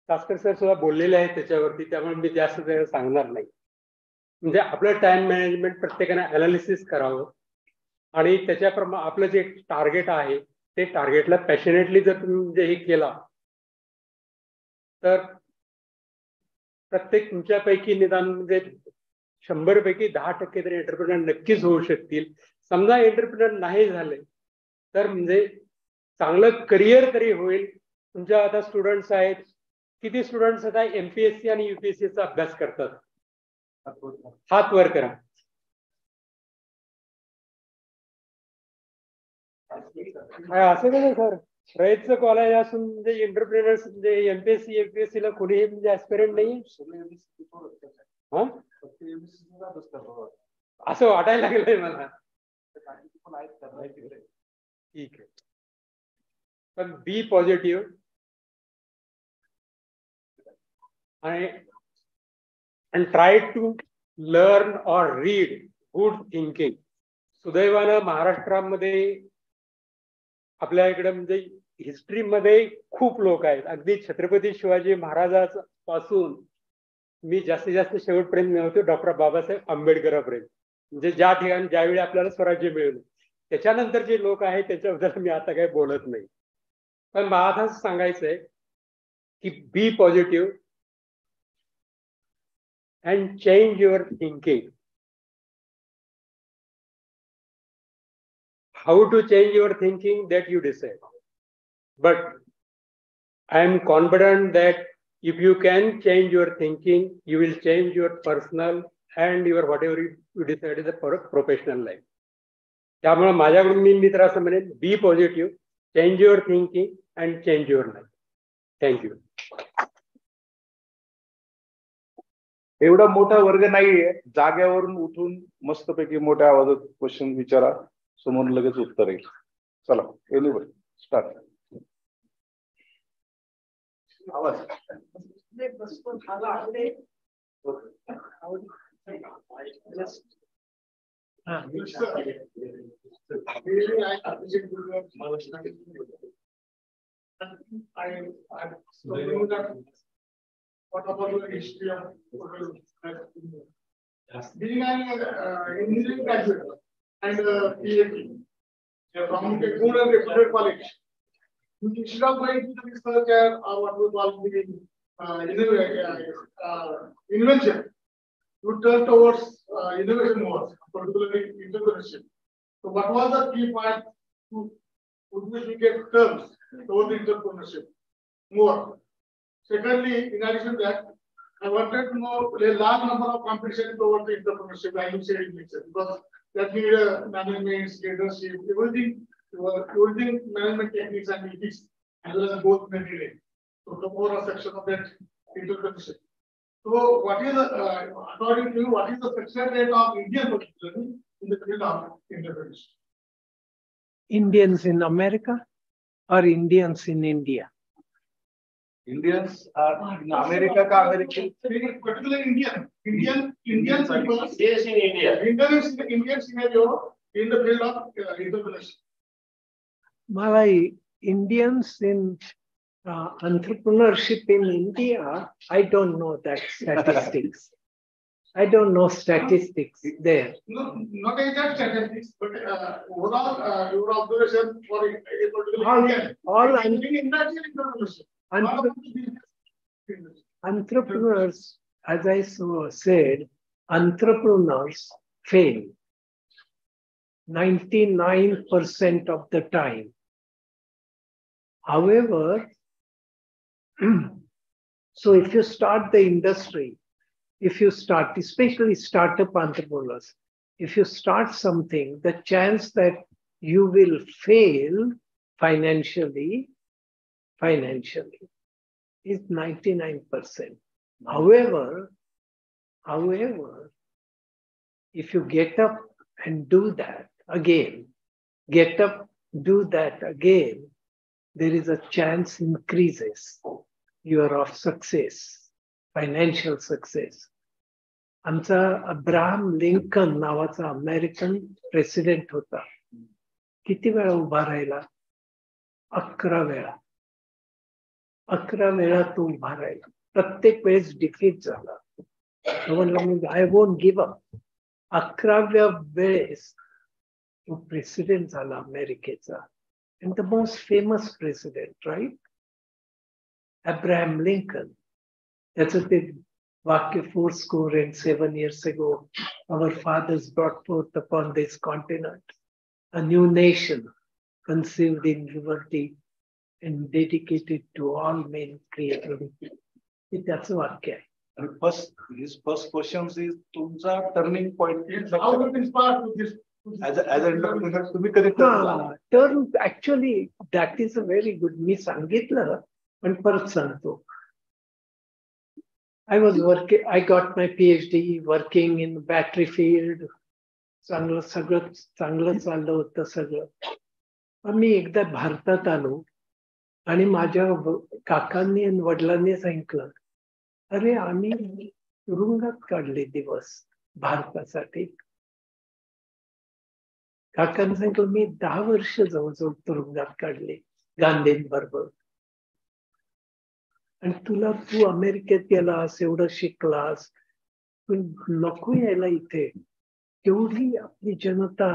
तास्कर सर सुद्धा बोललेले आहेत त्याच्यावरती त्यामुळे मी जास्त सांगणार नाही. म्हणजे आपलं टाइम मॅनेजमेंट प्रत्येकाने अनालिसिस करावं. आणि त्याच्याप्रमाणे आपलं जे टार्गेट आहे ते टार्गेटला पॅशनेटली जर तुम्ही म्हणजे हे केला तर प्रत्येक तुमच्यापैकी निदान म्हणजे शंभर पैकी दहा टक्के तरी एंटरप्रिनर नक्कीच होऊ शकतील. समजा एंटरप्रिनर नाही झाले तर म्हणजे चांगलं करिअर तरी होईल. तुमच्या आता स्टुडंट्स आहेत. किती स्टुडंट्स आता एमपीएससी आणि युपीएससीचा अभ्यास करतात? हात वर करा. काय असं नाही सर? रयतचं कॉलेज असून म्हणजे एंटरप्रिनर्स म्हणजे एमपीएससी एमपीएससी ला कोणीही म्हणजे ऍस्पिरंट नाही असं वाटायला लागलंय मला. ठीक आहे. पण बी पॉझिटिव्ह आणि and try to learn or read good thinking. सुदैवानं महाराष्ट्रामध्ये आपल्या इकडे म्हणजे हिस्ट्रीमध्ये खूप लोक आहेत. अगदी छत्रपती शिवाजी महाराजापासून मी जास्तीत जास्त शेवटपर्यंत मिळवतो डॉक्टर बाबासाहेब आंबेडकरापर्यंत. म्हणजे ज्या ठिकाणी ज्यावेळी आपल्याला स्वराज्य मिळवलं त्याच्यानंतर जे लोक आहेत, त्याच्याबद्दल मी आता काही बोलत नाही. पण मला आता सांगायचंय की be positive and change your thinking how to change your thinking that you decide but I am confident that if you can change your thinking you will change your personal and your whatever you decide is a professional life त्यामुळे माझ्याकडून मी मित्र असं म्हणेन be positive change your thinking and change your life thank you एवढा मोठा वर्ग नाहीये. जाग्यावरून उठून मस्तपैकी मोठ्या आवाजात क्वेश्चन विचारा. समोर लगेच उत्तर येईल. चला एनिबडी स्टार्ट आवाज. I, new that what about the history of being an engineering graduate and uh, PhD. from a good and reputed college. Instead of going to the research and uh, what we call the invention, you turn towards uh, innovation more, particularly entrepreneurship. So, what was the key point to which we get terms towards entrepreneurship more? Secondly, in addition to that, I wanted to know a large number of competition towards the entrepreneurship, I would say, because that need a management, leadership, everything, everything management techniques and ethics, as well as both material. So the more a section of that entrepreneurship. So what is, uh, according to you, what is the success rate of Indian particularly in the field of entrepreneurship? Indians in America or Indians in India? Indians are in America का American Particularly Indian, Indian, Indian people, Yes, in India. Indian, Indian scenario in the field of uh, entrepreneurship. Malay, Indians in uh, entrepreneurship in India, I don't know that statistics. I don't know statistics there. No, not exact statistics, but uh, overall, uh, your observation for a, a particular All- Indian. all in un- entrepreneurship. Entre- Not about the business. entrepreneurs, as I so said, entrepreneurs fail 99% of the time. However, so if you start the industry, if you start, especially startup entrepreneurs, if you start something, the chance that you will fail financially, financially, is 99%. However, however, if you get up and do that again, get up, do that again, there is a chance increases You are of success, financial success. आमचा Abraham Lincoln नावाचा American president होता किती वेळा उभा राहिला अकरा वेळा अकरा वेळा तो उभा राहिला प्रत्येक वेळेस डिफीट झाला तो म्हणला मी आय वोंट गिव्ह अप अकराव्या वेळेस तो प्रेसिडेंट झाला अमेरिकेचा and the most famous president right Abraham Lincoln त्याचं ते वाक्य four score and seven years ago our fathers brought forth upon this continent a new nation conceived in liberty and dedicated to all men created. हे त्याचं वाक्य आहे आणि first his first question is तुमचा turning point How it inspired to this? to this- as as entrepreneur तुम्ही कधी ठरवला? तर actually that is a very good मी सांगितलं पण परत सांगतो. I was working I got my PhD working in battery field चांगलं सगळं चांगलं चाललं होतं सगळं. पण मी एकदा भारतात आलो आणि माझ्या काकांनी आणि वडिलांनी सांगितलं अरे आम्ही तुरुंगात काढले दिवस भारतासाठी. काकांनी सांगितलं मी दहा वर्ष जवळजवळ तुरुंगात काढले गांधींबरोबर. आणि तुला तू अमेरिकेत गेलास एवढं शिकलास नको यायला इथे केवढी आपली जनता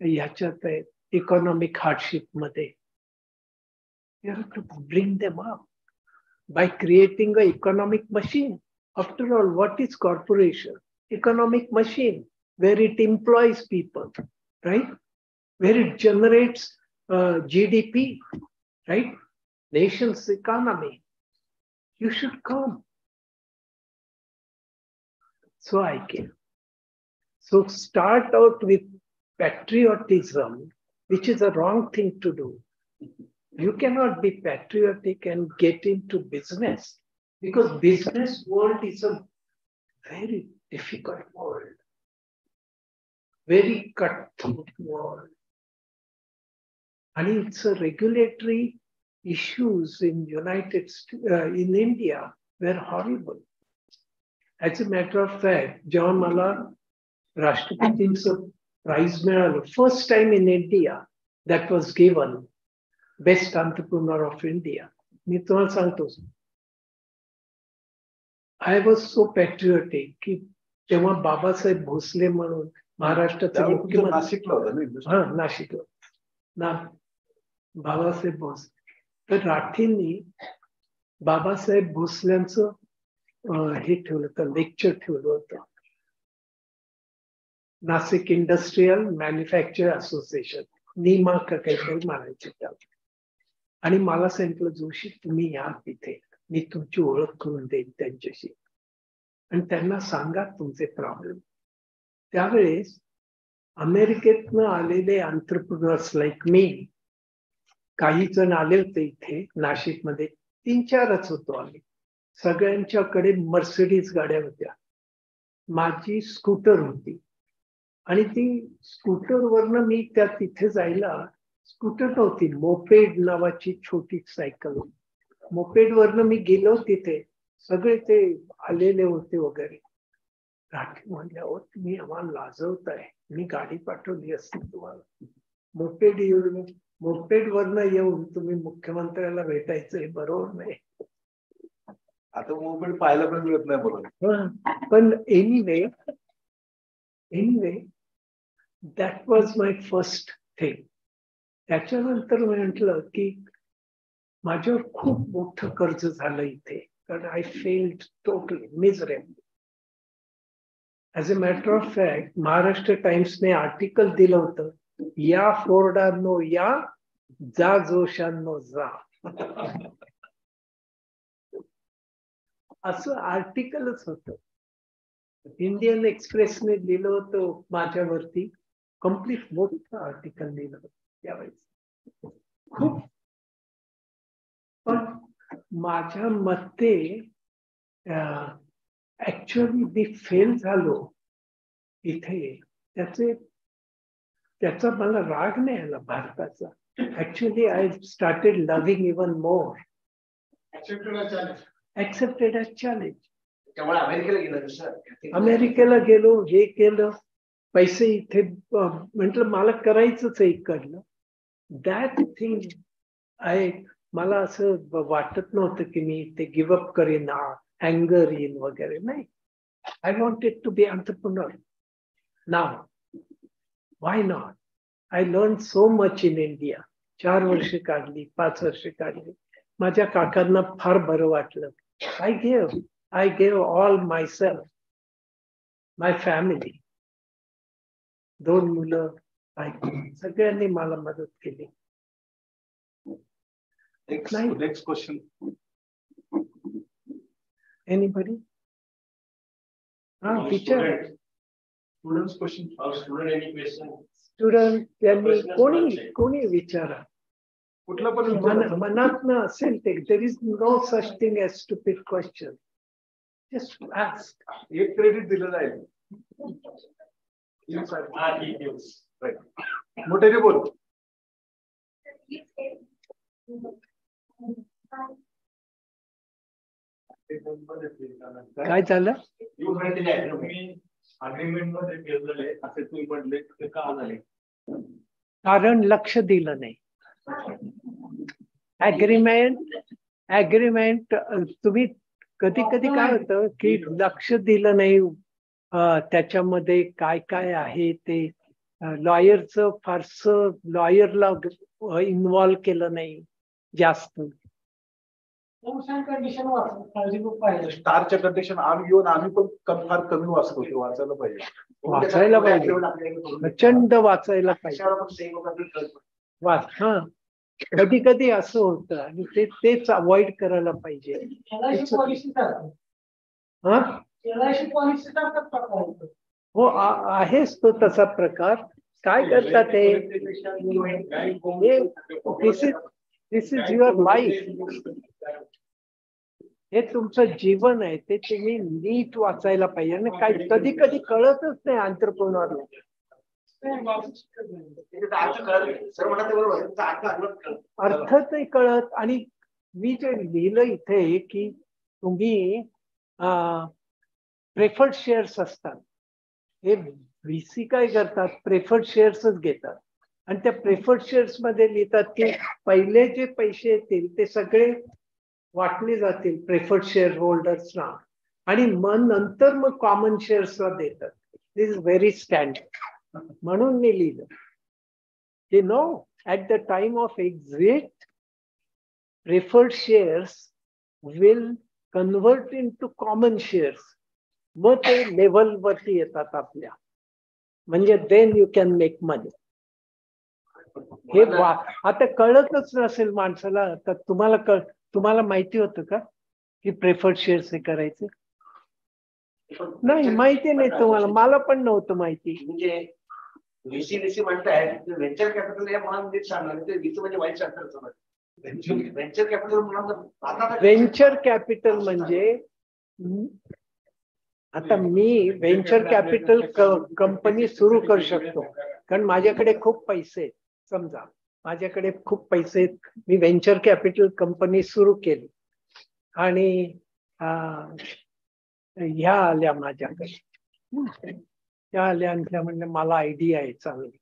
ह्याच्यात आहे इकॉनॉमिक हार्डशिप मध्ये by creating a economic machine after all what is corporation economic machine where it employees people right where it generates G D P right nations economy You should come. So I came. So start out with patriotism, which is a wrong thing to do. You cannot be patriotic and get into business because business world is a very difficult world, very cutthroat world. And it's a regulatory issues in United St- uh, in India were horrible. As a matter of fact, जेव्हा मला राष्ट्रपतींचं prize मिळालं first time in India that was given best ऑन्टरप्रुनर of India मी तुम्हाला सांगतो I was so patriotic की तेव्हा बाबासाहेब भोसले म्हणून महाराष्ट्राचे त्यावेळी तुमचं मुख्यमंत्री नाशिकला होता ना हा नाशिकला ना बाबासाहेब भोसले तर राठींनी बाबासाहेब भोसल्यांचं हे ठेवलं होतं लेक्चर ठेवलं होतं. Nashik industrial manufacture association Nima का काहीतरी मारायचे त्याला. आणि मला सांगितलं जोशी तुम्ही या तिथे. मी तुमची ओळख करून देईन त्यांच्याशी. आणि त्यांना सांगा तुमचे प्रॉब्लेम त्यावेळेस अमेरिकेतनं आलेले अंतरप्रिनर्स लाईक मी काही जण आले होते इथे नाशिकमध्ये. तीन चारच होतो आम्ही. सगळ्यांच्याकडे मर्सिडीज गाड्या होत्या. माझी स्कूटर होती. आणि ती स्कूटरवरनं मी त्या तिथे जायला स्कूटर नव्हती मोपेड नावाची छोटी सायकल होती मोपेडवरनं मी गेलो तिथे. सगळे ते आलेले होते वगैरे. राठी म्हणल्यावर तुम्ही आम्हाला लाजवताय. मी गाडी पाठवली असती तुम्हाला. मोपेड येऊन मोपेड वरनं येऊन तुम्ही मुख्यमंत्र्याला भेटायचंय बरोबर नाही. आता मोबाईल पाहायला पण मिळत नाही बरोबर. पण anyway anyway that was my first thing त्याच्यानंतर मी म्हटलं की माझ्यावर खूप मोठं कर्ज झालं इथे. कारण I failed totally miserable as a matter of fact Maharashtra टाइम्सने article दिलं होतं. या फोर्डांनो या जा जोशांनो जा. असं आर्टिकलच होतं. इंडियन एक्सप्रेसने लिहिलं होतं माझ्यावरती. कंप्लीट मोठं आर्टिकल लिहिलं होतं त्यावेळेस. खूप. पण माझ्या मते ऍक्च्युअली मी फेल झालो इथे. त्याचे त्याचा मला राग नाही आला भारताचा. Actually I started loving even more Accepted a challenge. Accepted as challenge अमेरिकेला गेलं ना सर अमेरिकेला गेलो हे केलं. पैसे इथे अं, म्हटलं मला करायचंच आहे इकडलं दॅट थिंग आहे मला असं वाटत नव्हतं की मी ते गिवअप करीन अँगर येईन वगैरे नाही. I wanted to be entrepreneur now why not I learn so much in India चार वर्ष काढली पाच वर्ष काढली माझ्या काकांना फार बरं वाटलं I gave I gave all myself my family दोन मुलं बायको, सगळ्यांनी मला मदत केली नाही. नेक्स्ट क्वेश्चन एनीबडी हा विचार Students question, or student any question? Student त्यांनी कोणी. कोणी विचारा? कुठला पण मनात ना असेल ते there is no such thing as stupid question just ask एक क्रेडिट दिलं जाईल. मोठ्याने बोल. काय झालं? अग्रीमेंटमध्ये असे तुम्ही म्हटले ते का झाले? कारण लक्ष दिलं नाही. अग्रीमेंट अग्रीमेंट तुम्ही कधी कधी काय होतं की लक्ष दिलं नाही त्याच्यामध्ये काय काय आहे ते लॉयरचं फारसं लॉयरला इन्व्हॉल्व केलं नाही जास्त. स्टारच्या कंडिशन आम्ही येऊन आम्ही पण कम- फार कमी वाचतो ते वाचायला पाहिजे. वाचायला पाहिजे. प्रचंड वाचायला पाहिजे. वाच हा. कधी कधी असं होतं आणि ते तेच अवॉइड करायला पाहिजे. हा? हो आ- आहेच तो तसा प्रकार. काय करतात ते? This is this is your life हे तुमचं जीवन आहे ते तुम्ही नीट वाचायला पाहिजे. आणि काय कधी कधी कळतच नाही आंतरप्रोनरला सर अर्थ कळत नाही. नाही कळत आणि मी जे लिहिलं इथे की तुम्ही प्रेफर्ड शेअर्स असतात. हे व्हीसी काय करतात? प्रेफर्ड शेअर्सच घेतात. आणि त्या प्रेफर्ड शेअर्समध्ये लिहितात की पहिले जे पैसे येतील ते सगळे वाटले जातील प्रेफर्ड शेअर होल्डर्सना आणि मग नंतर मग कॉमन शेअर्सला देतात. दिस इज व्हेरी स्टँडर्ड म्हणून मी लिहिलं. की no at the time of exit, preferred shares will convert into common shares. मग ते लेवल वरती येतात आपल्या. म्हणजे then you can make money हे आता कळतच नसेल माणसाला तर तुम्हाला कळ तुम्हाला माहिती होतं का की प्रेफर्ड शेअर्स हे करायचे? नाही माहिती नाही तुम्हाला. मला पण नव्हतं माहिती. म्हणजे व्हीसी व्हीसी म्हणतायत व्हेंचर कॅपिटल म्हणून नीट सांगणार ते व्हीसी म्हणजे वाईट सांगतात व्हेंचर कॅपिटल व्हेंचर कॅपिटल म्हणजे आता मी व्हेंचर कॅपिटल कंपनी सुरू करू शकतो. कारण माझ्याकडे खूप पैसे आहेत. समजा. माझ्याकडे खूप पैसे आहेत. मी व्हेंचर कॅपिटल कंपनी सुरू केली. आणि ह्या आल्या माझ्याकडे. त्या आल्या आणि म्हणजे मला आयडिया आहे चांगली.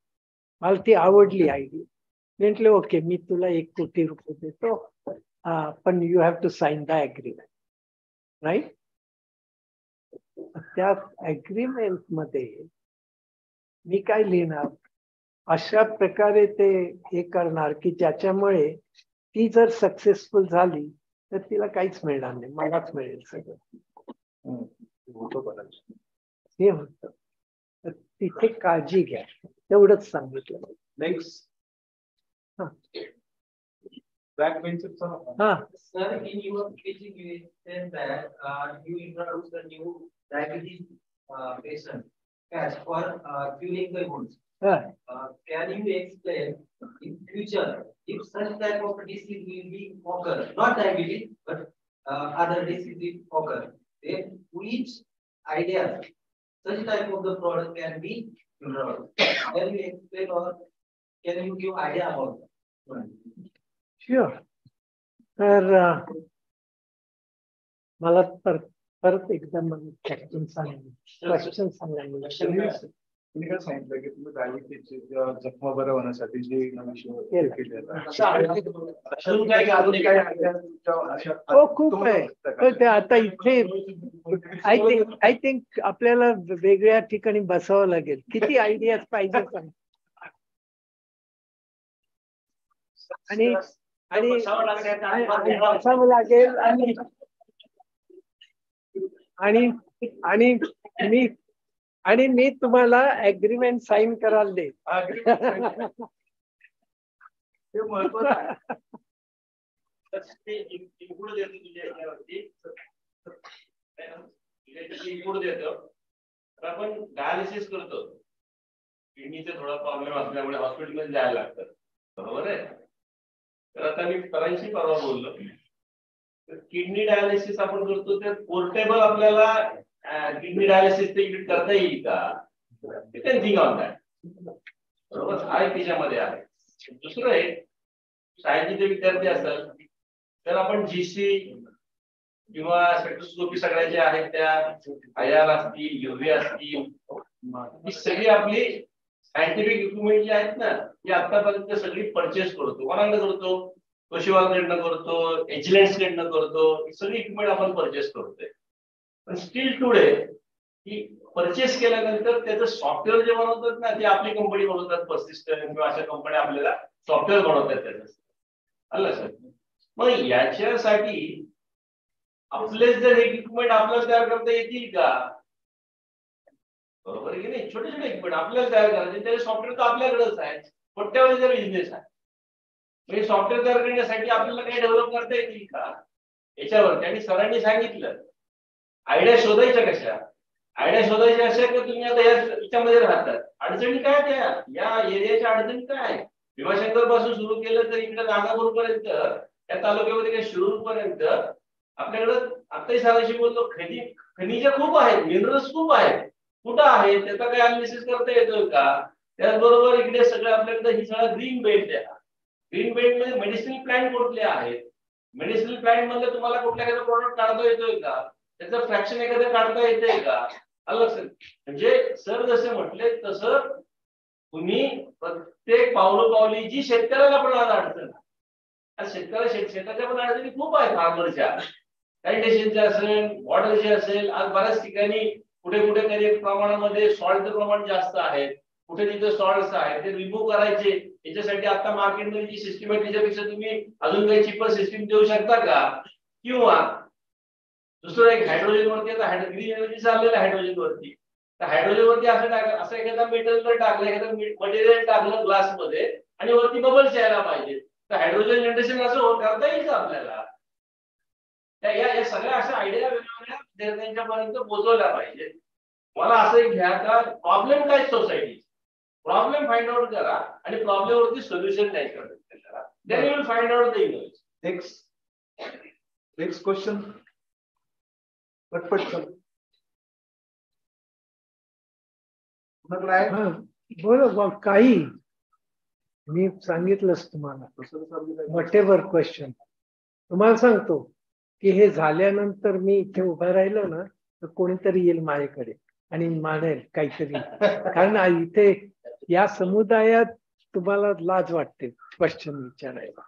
मला ती आवडली आयडिया म्हटले ओके मी तुला एक कोटी रुपये देतो. हा, पण you have to sign the agreement right त्या ऍग्रीमेंटमध्ये मी काय लिहिणार? अशा प्रकारे ते हे करणार की ज्याच्यामुळे ती जर सक्सेसफुल झाली तर तिला काहीच मिळणार नाही. मलाच मिळेल सगळं. हे होत. तिथे काळजी घ्या. तेवढंच सांगितलं. नेक्स्ट हा. सर इन युअर हा Uh, can you explain in future if such type of disease will be occur, not diabetes, but uh, other disease will occur, then which ideas such type of the product can be introduced? Can you explain or can you give idea about? it? Sure तर अं, मला परत परत एकदा question सांगायला question सांगायला तुम्ही काय सांगितलं की तुम्ही डायबिटीजची जखमा बरं होण्यासाठी जे केलं. हो आता इथे आय थिंक आय थिंक आपल्याला वेगळ्या ठिकाणी बसावं लागेल. किती आयडियाज पाहिजे सांग. आणि आणि बसावं लागेल आणि आणि आणि मी आणि मी तुम्हाला अग्रीमेंट साईन करायला देईन. ते महत्वाचं आहे. देतो तर आपण डायलिसिस करतो. किडनीचा थोडा प्रॉब्लेम असल्यामुळे हॉस्पिटलमध्ये जायला लागतं. बरोबर आहे? तर आता मी सरांशी परवा बोललो. तर किडनी डायलिसिस आपण करतो तर पोर्टेबल आपल्याला किडनी डायलिसिस ते करता येईल का? ते कॅन थिंक ऑन दॅट बरोबर आहे त्याच्यामध्ये आहे. दुसरं आहे सायन्सचे विद्यार्थी असतात तर आपण जीसी किंवा स्पेक्ट्रोस्कोपी सगळ्या ज्या आहेत त्या आयार असतील युव्ही असतील ही सगळी आपली सायंटिफिक इक्विपमेंट जी आहेत ना ती आतापर्यंत सगळी परचेस करतो. कोणाकडे करतो? तोशिवाकडनं करतो एजलेन्स कडनं करतो. ही सगळी इक्विपमेंट आपण परचेस करतोय. पण स्टील टुडे ही परचेस केल्यानंतर त्याचं सॉफ्टवेअर जे बनवतात ना ते आपली कंपनी बनवतात पर्सिस्टंट किंवा अशा कंपन्या आपल्याला सॉफ्टवेअर बनवतात त्याचं. आलं सर मग याच्यासाठी आपले जर इक्विपमेंट आपल्याला तयार करता येतील का? बरोबर आहे की नाही? छोटे छोटे इक्विपमेंट आपल्याला तयार करायचे त्याचे सॉफ्टवेअर तर आपल्याकडेच आहे कोट्यावधीचा बिझनेस आहे. म्हणजे सॉफ्टवेअर तयार करण्यासाठी आपल्याला काही डेव्हलप करता येतील का? याच्यावरती. आणि सरांनी सांगितलं आयडिया शोधायच्या कशा? आयडिया शोधायच्या अशा की तुम्ही आता याच्यामध्ये राहतात. अडचणी काय त्या? या एरियाच्या अडचणी काय? भीमाशंकरपासून सुरू केलं तर इकडे नागापूर पर्यंत या तालुक्यामध्ये काय शिरूर पर्यंत आपल्याकडं आताही साधाशी बोललो खनिज खनिज खूप आहेत मिनरल्स खूप आहेत. कुठं आहेत? त्याचा काय अनालिसिस करता येतोय का? त्याचबरोबर इकडे सगळं आपल्याकडे ही सगळं ग्रीन बेल्ट आहे. ग्रीन बेल्टमध्ये मेडिसिनल प्लॅन्ट कुठले आहेत? मेडिसिनल प्लांटमध्ये तुम्हाला कुठल्या प्रॉडक्ट काढता येतोय का? त्याचं फ्रॅक्शन एखादं काढता येतंय का? आलं सर म्हणजे सर जसे म्हटले तसं तुम्ही प्रत्येक पावलोपावली जी शेतकऱ्याला पण आज अडचण. आज शेतकऱ्या शेत शेताच्या पण अडचणी खूप आहेत फार्मरच्या सॅनिटेशनच्या असेल वॉटरचे असेल आज बऱ्याच ठिकाणी कुठे कुठे काही प्रमाणामध्ये सॉल्टचं प्रमाण जास्त आहे. कुठे तिथे सॉल्ट आहे ते रिमूव्ह करायचे. याच्यासाठी आता मार्केटमध्ये जी सिस्टीम आहे त्याच्यापेक्षा तुम्ही अजून काही चिपर सिस्टीम देऊ शकता का? किंवा दुसरं एक हायड्रोजन वरती आता ग्रीन एनर्जी चाललेलं हायड्रोजन वरती. तर हायड्रोजन वरती असं टाकलं असं एखादा मेटल जर टाकलं एखादं मटेरियल टाकलं ग्लासमध्ये आणि वरती बबल्स यायला पाहिजे. तर हायड्रोजन जनरेशन असं हो- करता येईल का आपल्याला? या सगळ्या अशा आयडिया वेगवेगळ्या विद्यार्थ्यांच्या पर्यंत पोहोचवल्या पाहिजे. मला असं एक घ्या का प्रॉब्लेम काय सोसायटी प्रॉब्लेम फाइंड आउट करा आणि प्रॉब्लेम वरती सोल्युशन काय करा then find out the innovation next next question पटपट बोला काही. मी सांगितलंच तुम्हाला. वॉट एव्हर क्वेश्चन तुम्हाला सांगतो की हे झाल्यानंतर मी इथे उभा राहिलो ना तर कोणीतरी येईल माझ्याकडे आणि मानेल काहीतरी. कारण इथे या समुदायात तुम्हाला लाज वाटते क्वेश्चन विचारायला.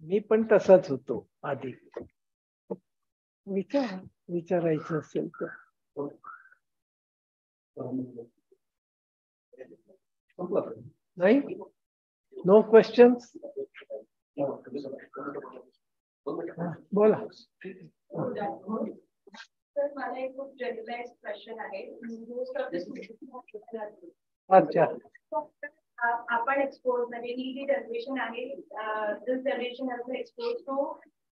मी पण तसाच होतो आधी. विचार विचारायचं असेल तर. नाही? नो बोला. क्वेश्चन ऑफ़ अच्छा. आपण एक्सपोज म्हणजे जनरेशन आहे. This generation expose to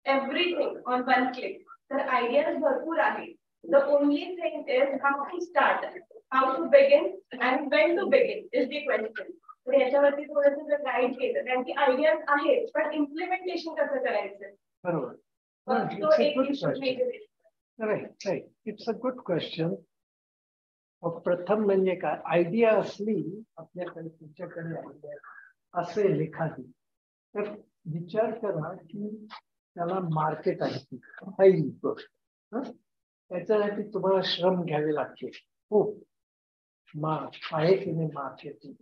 everything on one click तर आयडियाज भरपूर आहे the only thing is how to start how to begin and when to begin is the question तर याच्यावरती थोडंसं जर गाईड केलं कारण की आयडियाज आहेत पण इम्प्लिमेंटेशन कसं करायचं? बरोबर. तो इट्स अ गुड क्वेश्चन प्रथम म्हणजे काय? आयडिया असली आपल्याकडे तुमच्याकडे असेल एखादी तर विचार करा की त्याला मार्केट आहे. पहिली गोष्ट? त्याच्यासाठी तुम्हाला श्रम घ्यावे लागतील. खूप आहे की नाही मार्केटिंग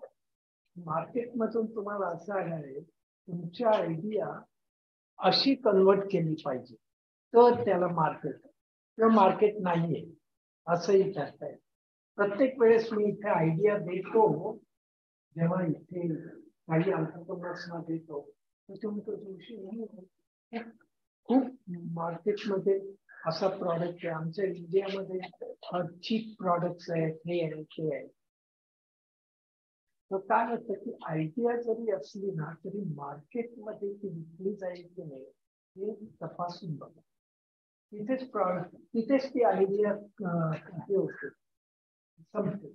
मार्केटमधून तुम्हाला असं आहे तुमची आयडिया अशी कन्वर्ट केली पाहिजे, तर त्याला मार्केट किंवा मार्केट नाहीये, असंही करता प्रत्येक वेळेस मी इथे आयडिया देतो, जेव्हा इथे काही अंतर्गत देतो, तर तुम्ही तो दिवशी नाही खूप मार्केटमध्ये असा प्रॉडक्ट आहे. आमच्या इंडियामध्ये चीप प्रॉडक्ट्स आहेत हे आहे ते आहे तर काय होतं की आयडिया जरी असली ना तरी मार्केटमध्ये ती विकली जाईल की नाही हे तपासून बघा. तिथेच प्रॉडक्ट तिथेच ती आयडिया हे होते. संपते.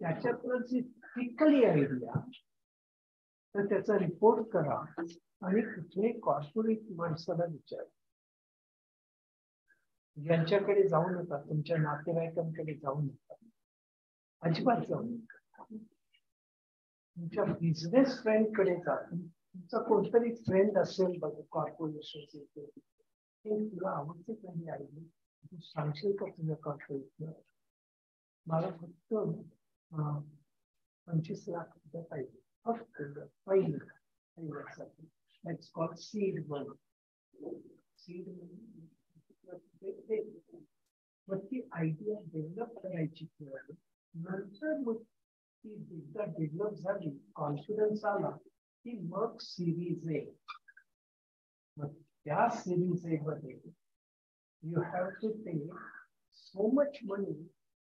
त्याच्यातलं जी टिकली आयडिया तर त्याचा रिपोर्ट करा. आणि कुठल्याही कॉर्पोरेट माणसाला विचार. यांच्याकडे जाऊ नका तुमच्या नातेवाईकांकडे जाऊ नका अजिबात जाऊ नका तुमच्या बिझनेस फ्रेंडकडे जा. तुमचा कोणतरी फ्रेंड असेल बघा कॉर्पोरेशन तुला आवडते काही आयडिया? तू सांगशील का तुझ्या कॉर्पोरेट मला फक्त पंचवीस लाख रुपये पाहिजे. फक्त पहिलं पहिल्यासाठी That's called seed money. Seed money. मग ती आयडिया डेव्हलप करायची किंवा नंतर मग ती एकदा डेव्हलप झाली कॉन्फिडन्स आला की मग सिरीज ए मग त्या सिरीज ए मध्ये you have to pay so much money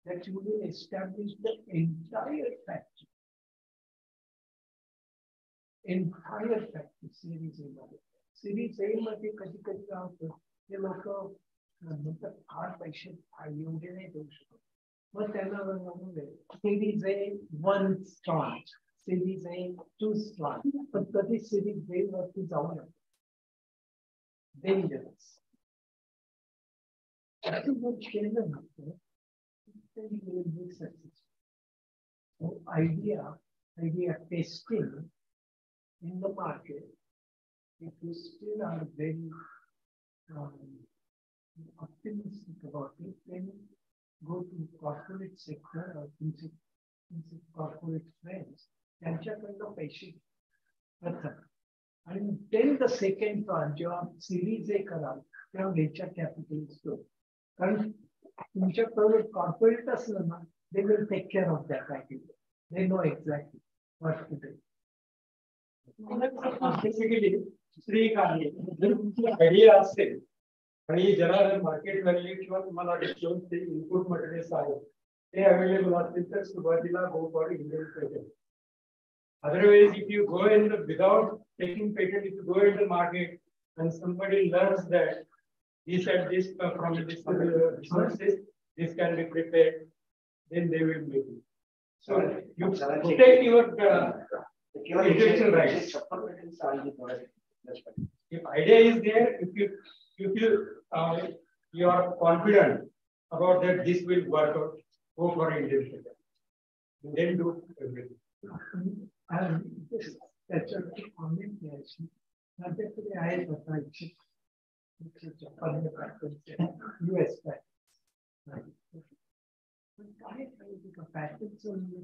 that you will establish the entire factory. entire factor series in my series same में कभी कभी आप ये लोग को मतलब आठ पैशन आयोजन नहीं दो सकते बस ऐसा बना होंगे series A one star series A two star पर कभी series A में तो जाऊँ ना। Dangerous ऐसे वो खेलने लगते हैं इतने ही लोग सक्सेस तो idea idea testing in the market, if you still are very um, optimistic about it, then go to corporate sector or corporate friends, त्यांच्याकडनं पैसे प्रथम आणि टेन द सेकंड ट्रान्स जेव्हा सिरीज ए कराल तेव्हा व्हेंचर कॅपिटल कारण तुमच्याकडे कॉर्पोरेट असलं ना they will take care of that idea. They know exactly what to do. आणि ज्याला मार्केट व्हॅल्यू किंवा तुम्हाला डिस्काउंट ते इनपुट मटेरियल्स आहेत ते अवेलेबल असतील तर सुरुवातीला go for Indian patent if you go in the, without taking patent, if you go in the market and somebody learns that this and this uh, from this uh, resources, this can be prepared, then they will make it. So uh, If idea is there, if you if you um, you are confident about that this will work out, go for injection. Then do everything. Um, this, that's a comment Naturally, I have a US patents. Right. But I think a patent only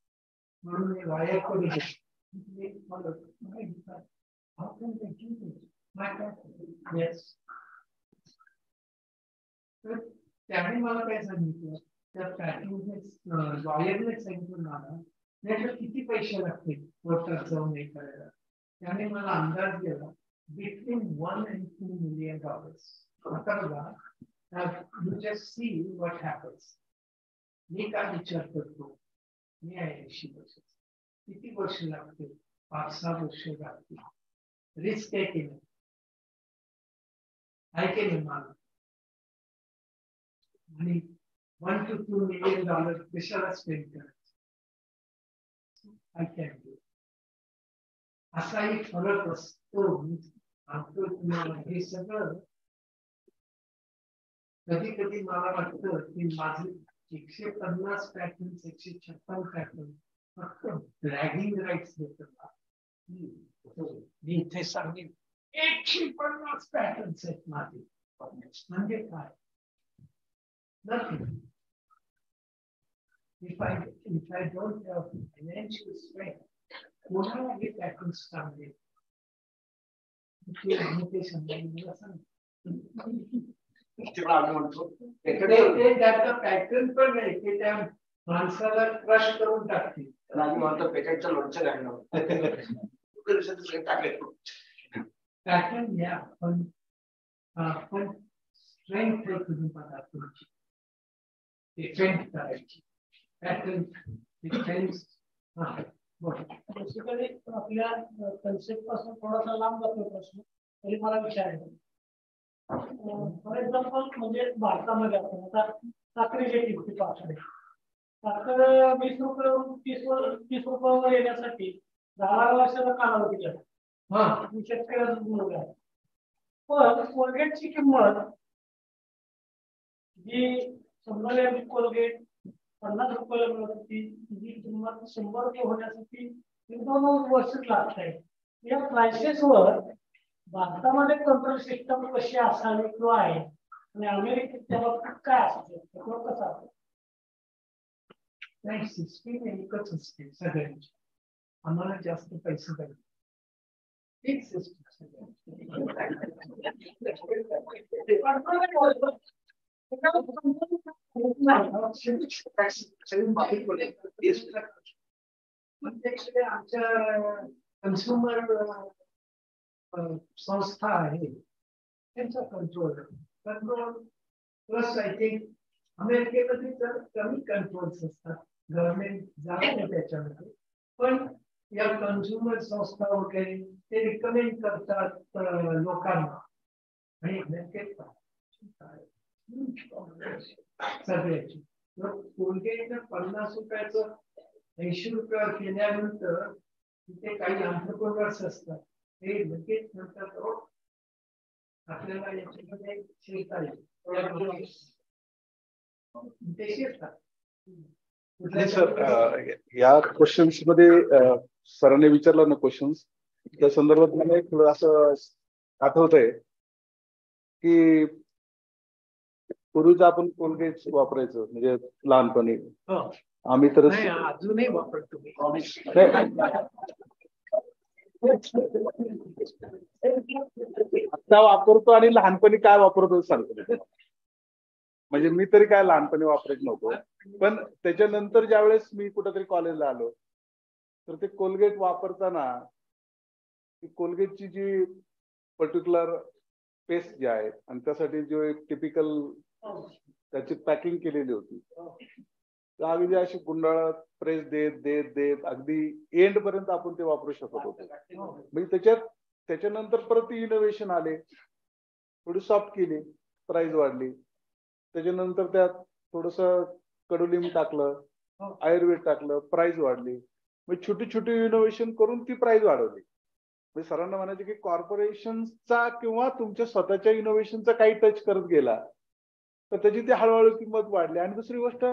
किती पैसे लागतील कोर्टात जाऊन हे करायला त्याने मला अंदाज दिला between one and two million dollars आता बघा you just see what happens मी काय विचार करतो ऐंशी वर्ष किती वर्ष लागतील पाच सहा वर्ष लागतील रिस्क आहे की नाही आहे मला आणि one two two million dollar कशाला स्पेंड करायचं. असाही फरक असतो सांगतो तुम्हाला हे सगळं कधी कधी मला वाटतं की माझे एकशे पन्नास पॅटर्न एकशे छप्पन पॅटर्न फक्त ब्लॅगिंग राईट्स देतात. मी इथे सांगेन. एकशे पन्नास पॅटर्न्स आहेत माझे. म्हणजे काय? If I if I don't have financial strength, कोणाला हे चांगले त्याचा पॅटर्न पण नाही ते त्या माणसाला क्रश करून टाकतील. आम्ही म्हणतो पेटंटचं लोणचं घालणं. टाकले पॅटर्न या पण पण स्ट्रेंथ डिफेंड करायची. पॅटर्न डिफेन्स बेसिकली आपल्या कन्सेप्टपासून थोडासा लांब जातो प्रश्न तरी मला विचारायचं. फॉर एक्झाम्पल म्हणजे भारतामध्ये आपण आता साखरेची किमती पाहतो. साखर वीस रुपये तीस तीस रुपयावर येण्यासाठी दहा वर्षाचा कालावधी गेला शेतकऱ्याचा मुलगा आहे. पण कोलगेटची किंमत जी समजा कोलगेट पन्नास रुपयाला मिळत होती तिची किंमत शंभर रुपये होण्यासाठी दोन वर्ष लागत आहे. या प्राइसेसवर भारतामध्ये कंट्रोल सिस्टम कशी असावी किंवा आहे आणि अमेरिकेत त्या बाबतीत काय असते किंवा कसं असतं नाही सिस्टीम एकच असते सगळ्यांची आम्हाला जास्त पैसे पाहिजे एक सिस्टीम आमच्या कन्झ्युमर संस्था आहे. त्यांचा control control plus I think अमेरिकेमध्ये तर कमी कंट्रोल्स असतात गव्हर्नमेंट जात त्याच्यामध्ये. पण या कन्झ्युमर संस्था वगैरे ते रिकमेंड करतात लोकांना. आणि अमेरिकेत सगळ्याची. कोणत्याही पन्नास रुपयाचं ऐंशी रुपया केल्यानंतर तिथे काही आंतरप्रवास असतात. नाही सर या क्वेश्चन्स मध्ये सरांनी विचारलं ना क्वेश्चन्स त्या संदर्भात मला एक असं आठवत आहे की पूर्वीच आपण कोलगेट वापरायचो म्हणजे लहानपणी हो. आम्ही तर अजूनही वापरत तुम्ही आता वापरतो आणि लहानपणी काय वापरतो सांगतो म्हणजे मी तरी काय लहानपणी वापरत नव्हतो. पण त्याच्यानंतर ज्या वेळेस मी कुठेतरी कॉलेजला आलो तर ते कोलगेट वापरताना कोलगेटची जी पर्टिक्युलर पेस्ट जी आहे आणि त्यासाठी जो एक टिपिकल त्याची पॅकिंग केलेली होती तर अगदी अशी गुंडाळत प्रेस देत देत देत अगदी एंड पर्यंत आपण ते वापरू शकत होतो. म्हणजे त्याच्यात त्याच्यानंतर परत इनोव्हेशन आले. थोडी सॉफ्ट केली प्राइस वाढली. त्याच्यानंतर त्यात थोडस कडुलिंब टाकलं आयुर्वेद टाकलं प्राइस वाढली. मग छोटी छोटी इनोव्हेशन करून ती प्राइस वाढवली. म्हणजे सरांना म्हणायचे की कॉर्पोरेशनचा किंवा तुमच्या स्वतःच्या इनोव्हेशनचा काही टच करत गेला तर त्याची ती हळूहळू किंमत वाढली. आणि दुसरी गोष्ट